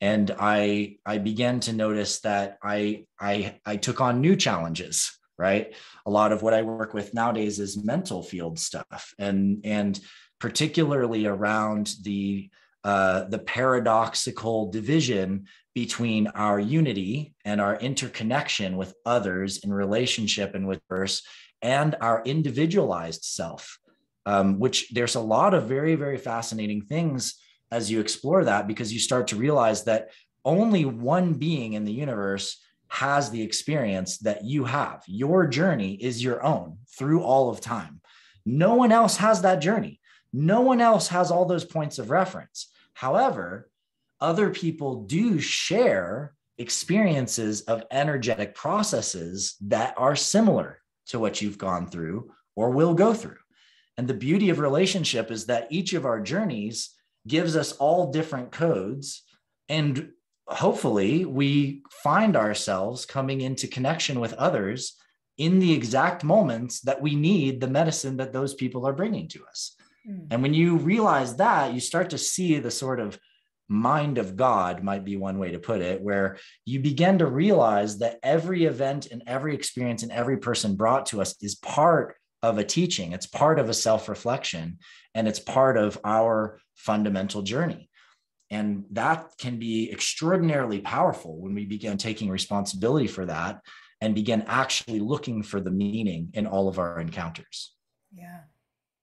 And i i began to notice that i i i took on new challenges right? A lot of what i work with nowadays is mental field stuff. And and particularly around the uh, the paradoxical division between our unity and our interconnection with others in relationship and with verse and our individualized self um, which there's a lot of very very fascinating things as you explore that because you start to realize that only one being in the universe has the experience that you have. Your journey is your own through all of time. No one else has that journey. No one else has all those points of reference. However, other people do share experiences of energetic processes that are similar to what you've gone through or will go through. And the beauty of relationship is that each of our journeys gives us all different codes and hopefully we find ourselves coming into connection with others in the exact moments that we need the medicine that those people are bringing to us mm. and when you realize that you start to see the sort of mind of god might be one way to put it where you begin to realize that every event and every experience and every person brought to us is part of a teaching it's part of a self-reflection and it's part of our fundamental journey. And that can be extraordinarily powerful when we begin taking responsibility for that and begin actually looking for the meaning in all of our encounters. Yeah.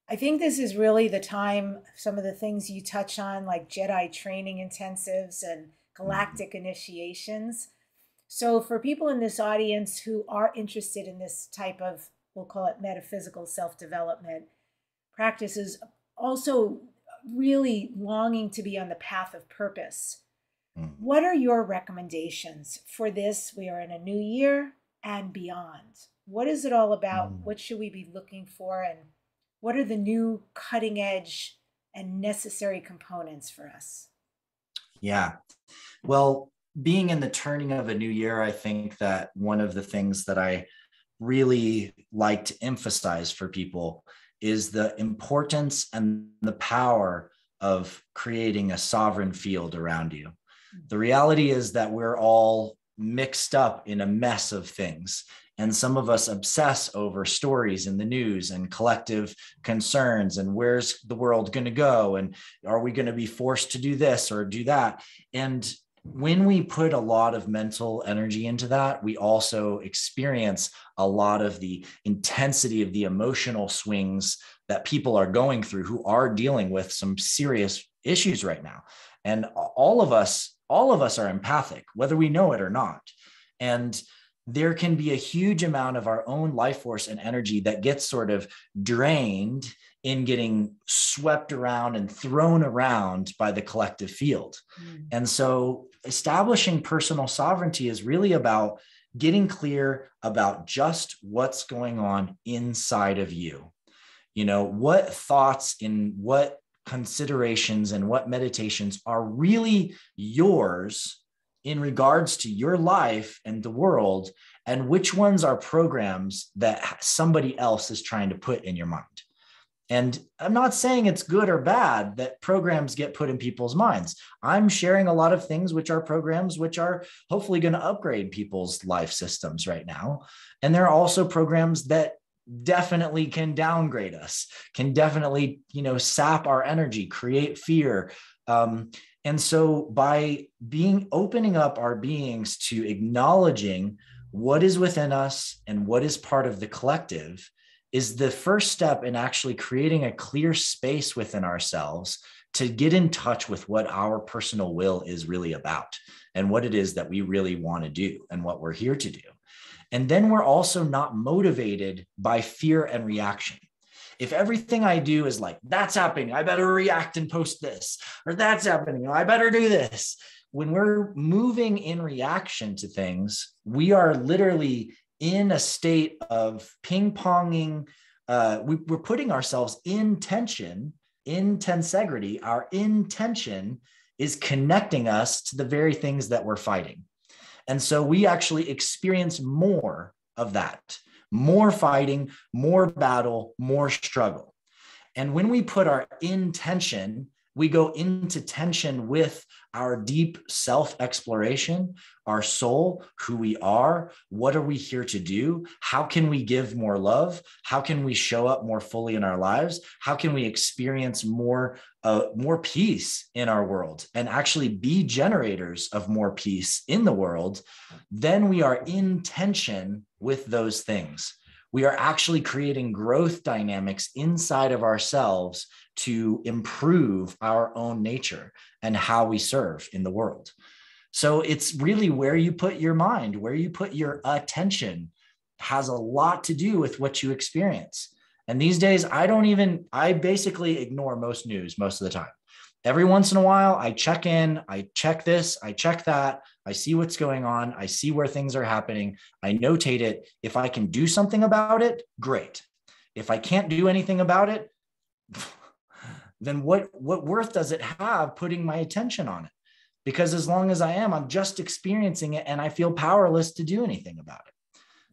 I think this is really the time, some of the things you touch on, like Jedi training intensives and galactic mm-hmm. initiations. So, for people in this audience who are interested in this type of, we'll call it metaphysical self development practices, also really longing to be on the path of purpose. Mm. What are your recommendations for this? We are in a new year and beyond. What is it all about? Mm. What should we be looking for? And what are the new cutting edge and necessary components for us? Yeah. Well, being in the turning of a new year, I think that one of the things that I really like to emphasize for people is the importance and the power of creating a sovereign field around you. Hmm. The reality is that we're all mixed up in a mess of things. And some of us obsess over stories in the news and collective concerns and where's the world going to go? And are we going to be forced to do this or do that? And when we put a lot of mental energy into that, we also experience a lot of the intensity of the emotional swings that people are going through who are dealing with some serious issues right now. And all of us, all of us are empathic, whether we know it or not. And there can be a huge amount of our own life force and energy that gets sort of drained in getting swept around and thrown around by the collective field. Mm. And so establishing personal sovereignty is really about getting clear about just what's going on inside of you. You know, what thoughts in what considerations and what meditations are really yours in regards to your life and the world, and which ones are programs that somebody else is trying to put in your mind. And I'm not saying it's good or bad that programs get put in people's minds. I'm sharing a lot of things which are programs which are hopefully going to upgrade people's life systems right now. And there are also programs that definitely can downgrade us, can definitely, you know, sap our energy, create fear. Um, and so by being opening up our beings to acknowledging what is within us and what is part of the collective is the first step in actually creating a clear space within ourselves to get in touch with what our personal will is really about and what it is that we really want to do and what we're here to do. And then we're also not motivated by fear and reaction. If everything I do is like, that's happening, I better react and post this, or that's happening, I better do this. When we're moving in reaction to things, we are literally in a state of ping ponging. Uh, we, we're putting ourselves in tension, in tensegrity. Our intention is connecting us to the very things that we're fighting. And so we actually experience more of that more fighting, more battle, more struggle. And when we put our intention we go into tension with our deep self exploration, our soul, who we are, what are we here to do? How can we give more love? How can we show up more fully in our lives? How can we experience more uh, more peace in our world and actually be generators of more peace in the world? Then we are in tension with those things we are actually creating growth dynamics inside of ourselves to improve our own nature and how we serve in the world. So it's really where you put your mind, where you put your attention has a lot to do with what you experience. And these days, I don't even, I basically ignore most news most of the time. Every once in a while, I check in, I check this, I check that, I see what's going on, I see where things are happening, I notate it. If I can do something about it, great. If I can't do anything about it, <laughs> then what what worth does it have putting my attention on it because as long as i am i'm just experiencing it and i feel powerless to do anything about it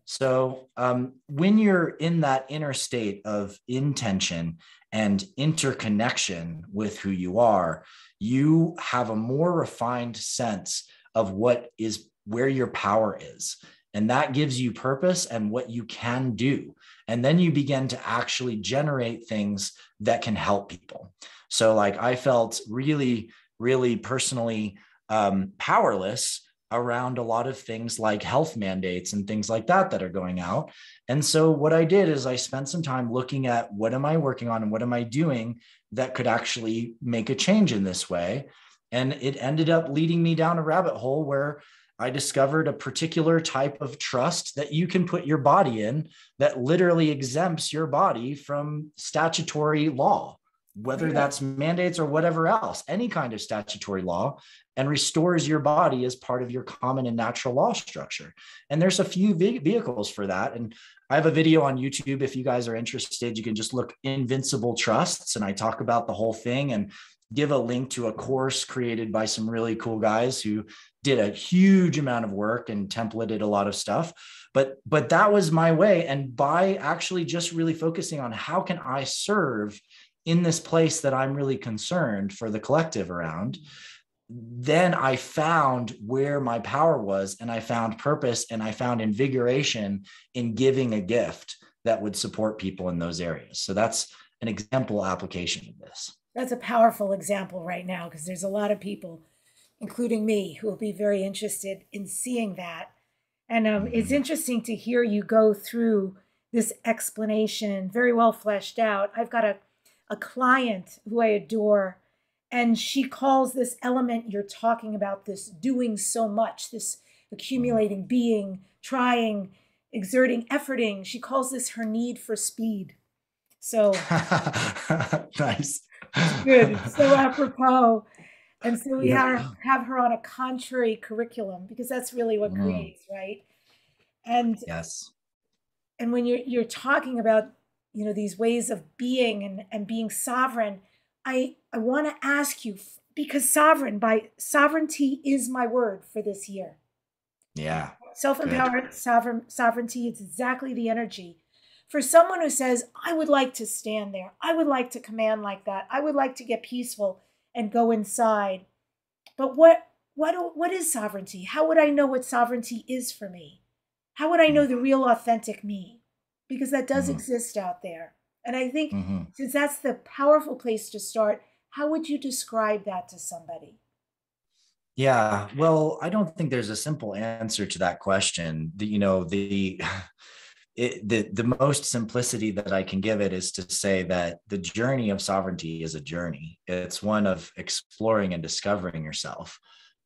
so um, when you're in that inner state of intention and interconnection with who you are you have a more refined sense of what is where your power is. And that gives you purpose and what you can do. And then you begin to actually generate things that can help people. So like i felt really really personally um, powerless around a lot of things like health mandates and things like that that are going out. And so what i did is i spent some time looking at what am i working on and what am i doing that could actually make a change in this way and it ended up leading me down a rabbit hole where I discovered a particular type of trust that you can put your body in that literally exempts your body from statutory law. whether that's mandates or whatever else, any kind of statutory law, and restores your body as part of your common and natural law structure. And there's a few vehicles for that. And I have a video on YouTube. If you guys are interested, you can just look Invincible Trusts, and I talk about the whole thing and give a link to a course created by some really cool guys who did a huge amount of work and templated a lot of stuff but but that was my way and by actually just really focusing on how can i serve in this place that I'm really concerned for the collective around, then I found where my power was and I found purpose and I found invigoration in giving a gift that would support people in those areas. So that's an example application of this. That's a powerful example right now because there's a lot of people, including me, who will be very interested in seeing that. And um, mm-hmm. it's interesting to hear you go through this explanation, very well fleshed out. I've got a a client who I adore, and she calls this element you're talking about, this doing so much, this accumulating, being, trying, exerting, efforting. She calls this her need for speed. So <laughs> nice. Good. So apropos. And so we yeah. have, have her on a contrary curriculum because that's really what mm. creates, right? And yes. And when you're you're talking about you know these ways of being and, and being sovereign i i want to ask you because sovereign by sovereignty is my word for this year yeah self-empowered sovereign sovereignty it's exactly the energy for someone who says i would like to stand there i would like to command like that i would like to get peaceful and go inside but what what what is sovereignty how would i know what sovereignty is for me how would i know the real authentic me because that does mm-hmm. exist out there. And I think mm-hmm. since that's the powerful place to start, how would you describe that to somebody? Yeah, well, I don't think there's a simple answer to that question. The, you know, the <laughs> it, the the most simplicity that I can give it is to say that the journey of sovereignty is a journey. It's one of exploring and discovering yourself,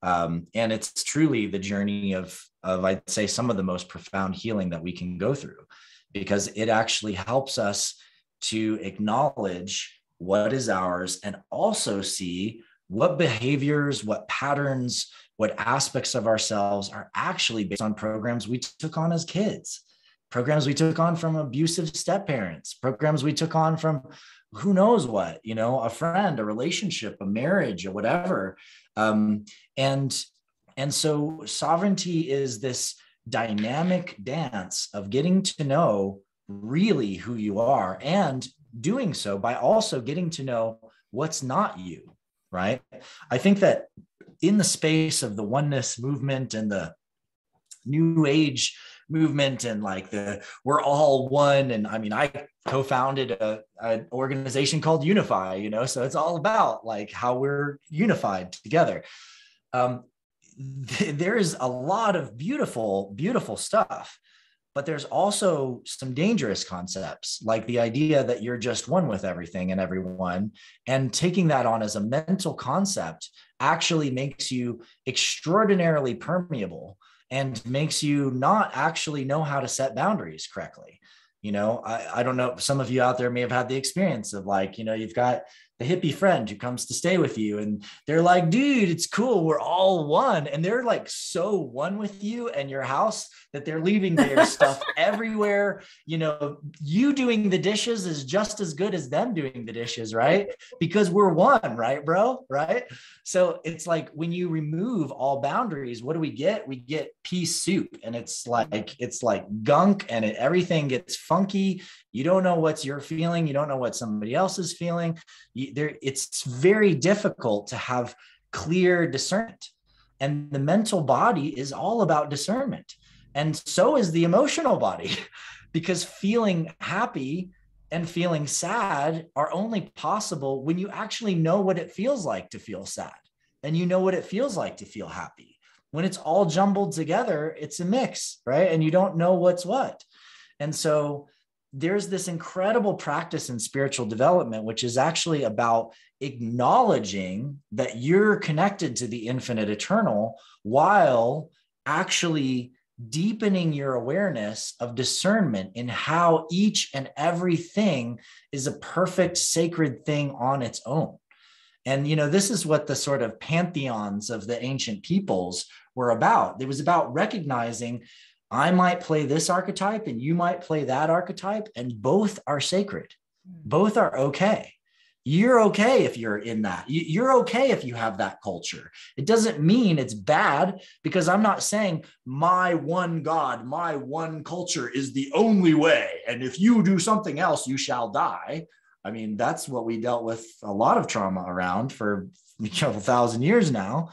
um, and it's truly the journey of of I'd say some of the most profound healing that we can go through because it actually helps us to acknowledge what is ours and also see what behaviors, what patterns, what aspects of ourselves are actually based on programs we took on as kids, programs we took on from abusive step parents, programs we took on from who knows what, you know, a friend, a relationship, a marriage, or whatever. Um, and and so sovereignty is this dynamic dance of getting to know really who you are and doing so by also getting to know what's not you, right? I think that in the space of the oneness movement and the new age movement and like the we're all one and i mean i co-founded a, an organization called unify you know so it's all about like how we're unified together um, there is a lot of beautiful, beautiful stuff. But there's also some dangerous concepts, like the idea that you're just one with everything and everyone. And taking that on as a mental concept actually makes you extraordinarily permeable and makes you not actually know how to set boundaries correctly. You know, I, I don't know, some of you out there may have had the experience of like, you know, you've got the hippie friend who comes to stay with you and they're like dude it's cool. We're all one. And they're like so one with you and your house that they're leaving their <laughs> stuff everywhere. You know you doing the dishes is just as good as them doing the dishes right? Because we're one right bro? Right? So it's like when you remove all boundaries what do we get? We get pea soup and it's like it's like gunk and it, everything gets funky you don't know what's you're feeling. You don't know what somebody else is feeling. You, there it's very difficult to have clear discernment. And the mental body is all about discernment. And so is the emotional body <laughs> because feeling happy and feeling sad are only possible when you actually know what it feels like to feel sad and you know what it feels like to feel happy. When it's all jumbled together it's a mix right? And you don't know what's what. And so there's this incredible practice in spiritual development, which is actually about acknowledging that you're connected to the infinite eternal while actually deepening your awareness of discernment in how each and everything is a perfect sacred thing on its own. And, you know, this is what the sort of pantheons of the ancient peoples were about. It was about recognizing I might play this archetype and you might play that archetype, and both are sacred. Hmm. Both are okay you're okay if you're in that. You're okay if you have that culture. It doesn't mean it's bad because I'm not saying my one God, my one culture is the only way. And if you do something else, you shall die. I mean, that's what we dealt with a lot of trauma around for a couple thousand years now.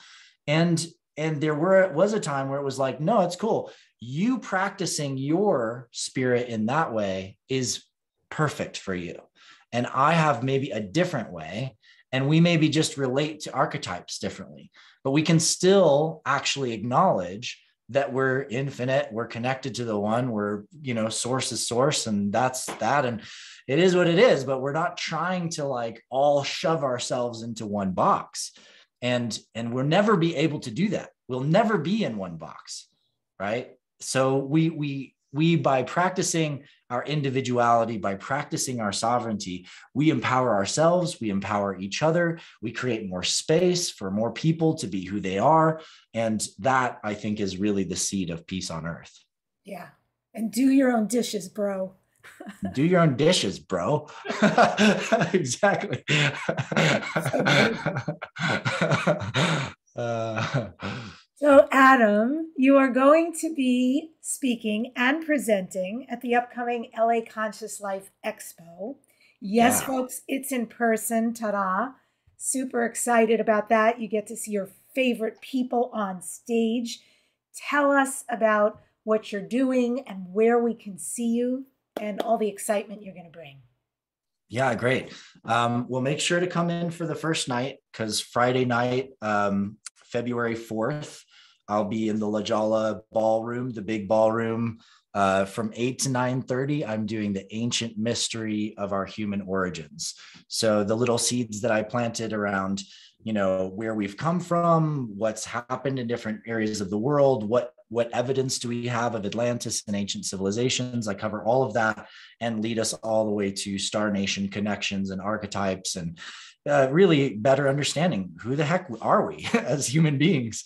And and there were was a time where it was like, no, it's cool. You practicing your spirit in that way is perfect for you and I have maybe a different way. And we maybe just relate to archetypes differently, but we can still actually acknowledge that we're infinite, we're connected to the one, we're, you know, source is source, and that's that. And it is what it is, but we're not trying to like all shove ourselves into one box. And and we'll never be able to do that. We'll never be in one box, right? So we we we by practicing our individuality by practicing our sovereignty we empower ourselves we empower each other we create more space for more people to be who they are. And that i think is really the seed of peace on earth. Yeah. And do your own dishes bro. Do your own dishes bro. <laughs> Exactly. <laughs> Uh, so, Adam, you are going to be speaking and presenting at the upcoming LA Conscious Life Expo. Yes, yeah. folks, it's in person. Ta da! Super excited about that. You get to see your favorite people on stage. Tell us about what you're doing and where we can see you and all the excitement you're going to bring. Yeah, great. Um, we'll make sure to come in for the first night because Friday night, um, February 4th, I'll be in the La Jolla ballroom, the big ballroom. Uh, from 8 to 9.30 i'm doing the ancient mystery of our human origins. So the little seeds that i planted around you know where we've come from what's happened in different areas of the world what what evidence do we have of atlantis and ancient civilizations? I cover all of that and lead us all the way to star nation connections and archetypes and uh, really better understanding who the heck are we <laughs> as human beings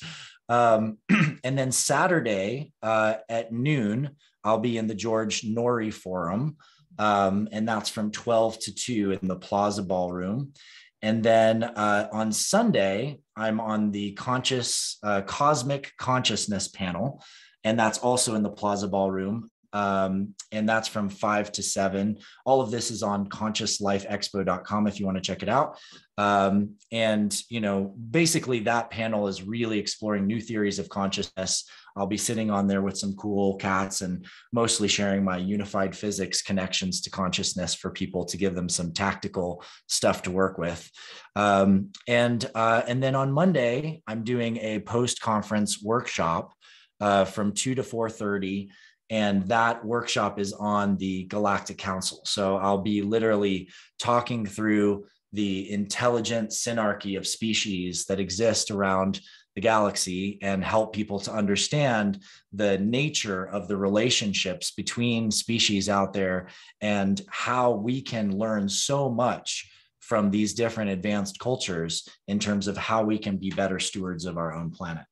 um, <clears throat> and then Saturday uh, at noon, I'll be in the George Noory Forum. Um, and that's from 12 to 2 in the Plaza Ballroom. And then uh, on Sunday, I'm on the conscious uh, cosmic consciousness panel, and that's also in the Plaza Ballroom. Um, and that's from five to seven. All of this is on consciouslifeexpo.com if you want to check it out. Um, and, you know, basically that panel is really exploring new theories of consciousness. I'll be sitting on there with some cool cats and mostly sharing my unified physics connections to consciousness for people to give them some tactical stuff to work with. Um, and, uh, and then on Monday, I'm doing a post conference workshop uh, from 2 to 4.30 and that workshop is on the galactic council. So i'll be literally talking through the intelligent synarchy of species that exist around the galaxy and help people to understand the nature of the relationships between species out there and how we can learn so much from these different advanced cultures in terms of how we can be better stewards of our own planet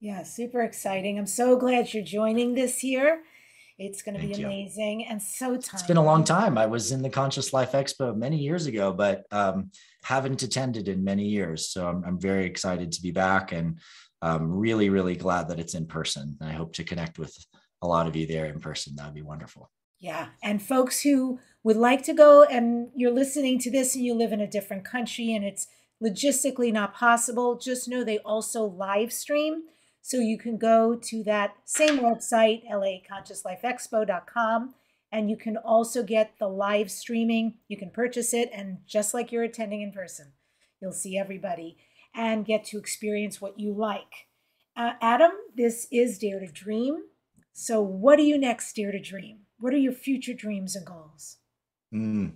yeah, super exciting. I'm so glad you're joining this year. It's going to be you. amazing and so time. It's been a long time. I was in the Conscious Life Expo many years ago, but um, haven't attended in many years. So I'm, I'm very excited to be back and um, really, really glad that it's in person. I hope to connect with a lot of you there in person. That would be wonderful. Yeah. And folks who would like to go and you're listening to this and you live in a different country and it's logistically not possible, just know they also live stream. So you can go to that same website, laconsciouslifeexpo.com, and you can also get the live streaming. You can purchase it, and just like you're attending in person, you'll see everybody and get to experience what you like. Uh, Adam, this is Dare to Dream. So, what are you next Dare to Dream? What are your future dreams and goals? Mm.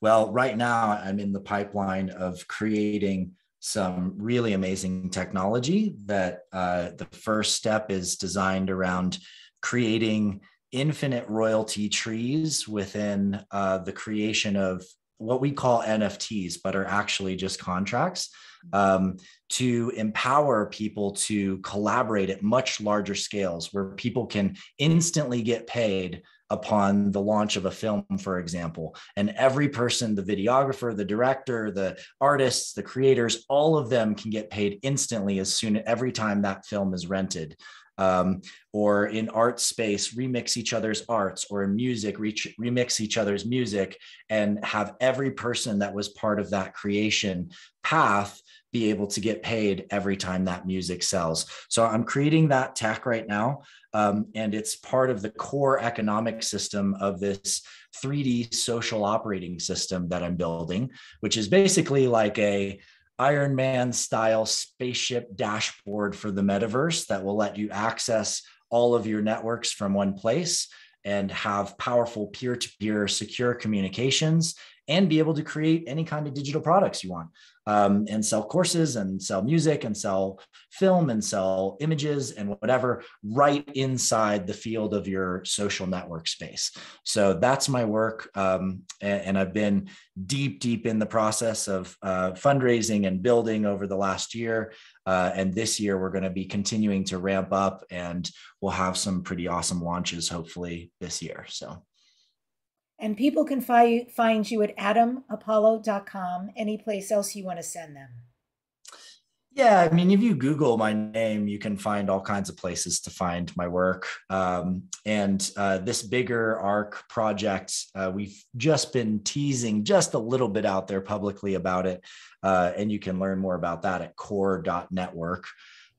Well, right now I'm in the pipeline of creating some really amazing technology that uh, the first step is designed around creating infinite royalty trees within uh, the creation of what we call NFTs, but are actually just contracts um, to empower people to collaborate at much larger scales where people can instantly get paid upon the launch of a film, for example. And every person, the videographer, the director, the artists, the creators, all of them can get paid instantly as soon every time that film is rented. Um, or in art space, remix each other's arts, or in music, reach, remix each other's music, and have every person that was part of that creation path be able to get paid every time that music sells. So I'm creating that tech right now. Um, and it's part of the core economic system of this 3D social operating system that I'm building, which is basically like a Iron Man style spaceship dashboard for the metaverse that will let you access all of your networks from one place and have powerful peer to peer secure communications and be able to create any kind of digital products you want um, and sell courses and sell music and sell film and sell images and whatever right inside the field of your social network space. So that's my work. Um, and, and, I've been deep, deep in the process of uh, fundraising and building over the last year. Uh, and this year, we're going to be continuing to ramp up and we'll have some pretty awesome launches, hopefully, this year. So. And people can fi- find you at adamapollo.com, any place else you want to send them. Yeah, I mean, if you Google my name, you can find all kinds of places to find my work. Um, and uh, this bigger ARC project, uh, we've just been teasing just a little bit out there publicly about it. Uh, and you can learn more about that at core.network.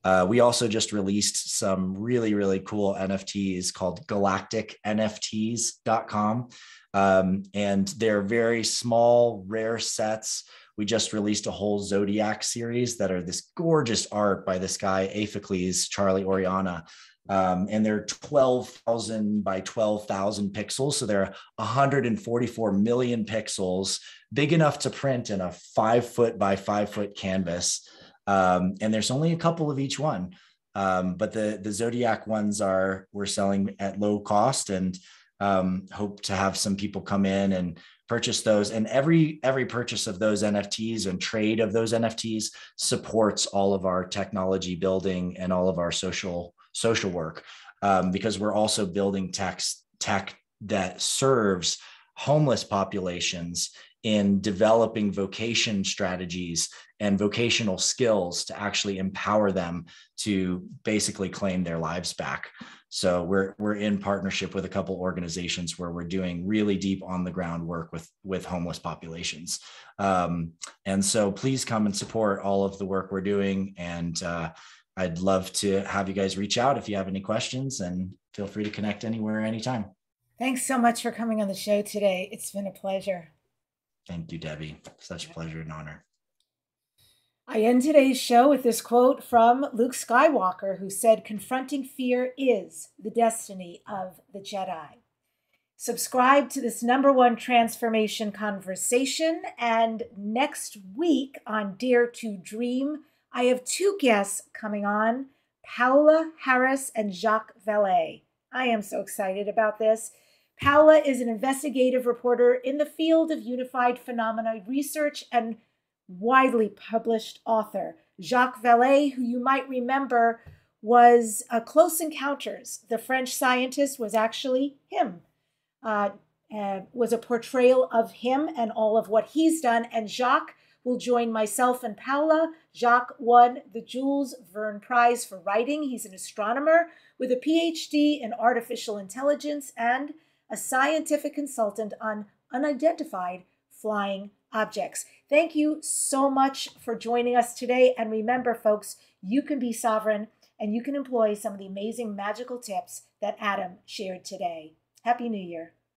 Uh, we also just released some really, really cool NFTs called galacticnfts.com. Um, and they're very small, rare sets. We just released a whole Zodiac series that are this gorgeous art by this guy, Aphicles, Charlie Oriana. Um, and they're 12,000 by 12,000 pixels. So they're 144 million pixels, big enough to print in a five foot by five foot canvas. Um, and there's only a couple of each one. Um, but the, the Zodiac ones are, we're selling at low cost and um, hope to have some people come in and purchase those. And every every purchase of those nfts and trade of those nfts supports all of our technology building and all of our social social work um, because we're also building tech tech that serves homeless populations in developing vocation strategies and vocational skills to actually empower them to basically claim their lives back so we're we're in partnership with a couple organizations where we're doing really deep on the ground work with with homeless populations. Um, and so please come and support all of the work we're doing. And uh, I'd love to have you guys reach out if you have any questions and feel free to connect anywhere, anytime. Thanks so much for coming on the show today. It's been a pleasure. Thank you, Debbi. Such a pleasure and honor. I end today's show with this quote from Luke Skywalker, who said, Confronting fear is the destiny of the Jedi. Subscribe to this number one transformation conversation. And next week on Dare to Dream, I have two guests coming on Paola Harris and Jacques Vallée. I am so excited about this. Paola is an investigative reporter in the field of unified phenomena research and widely published author. Jacques Vallée, who you might remember was a Close Encounters. The French scientist was actually him. Uh, uh, was a portrayal of him and all of what he's done. And Jacques will join myself and Paola. Jacques won the Jules Verne Prize for writing. He's an astronomer with a PhD in artificial intelligence and a scientific consultant on unidentified flying objects. Thank you so much for joining us today. And remember, folks, you can be sovereign and you can employ some of the amazing magical tips that Adam shared today. Happy New Year.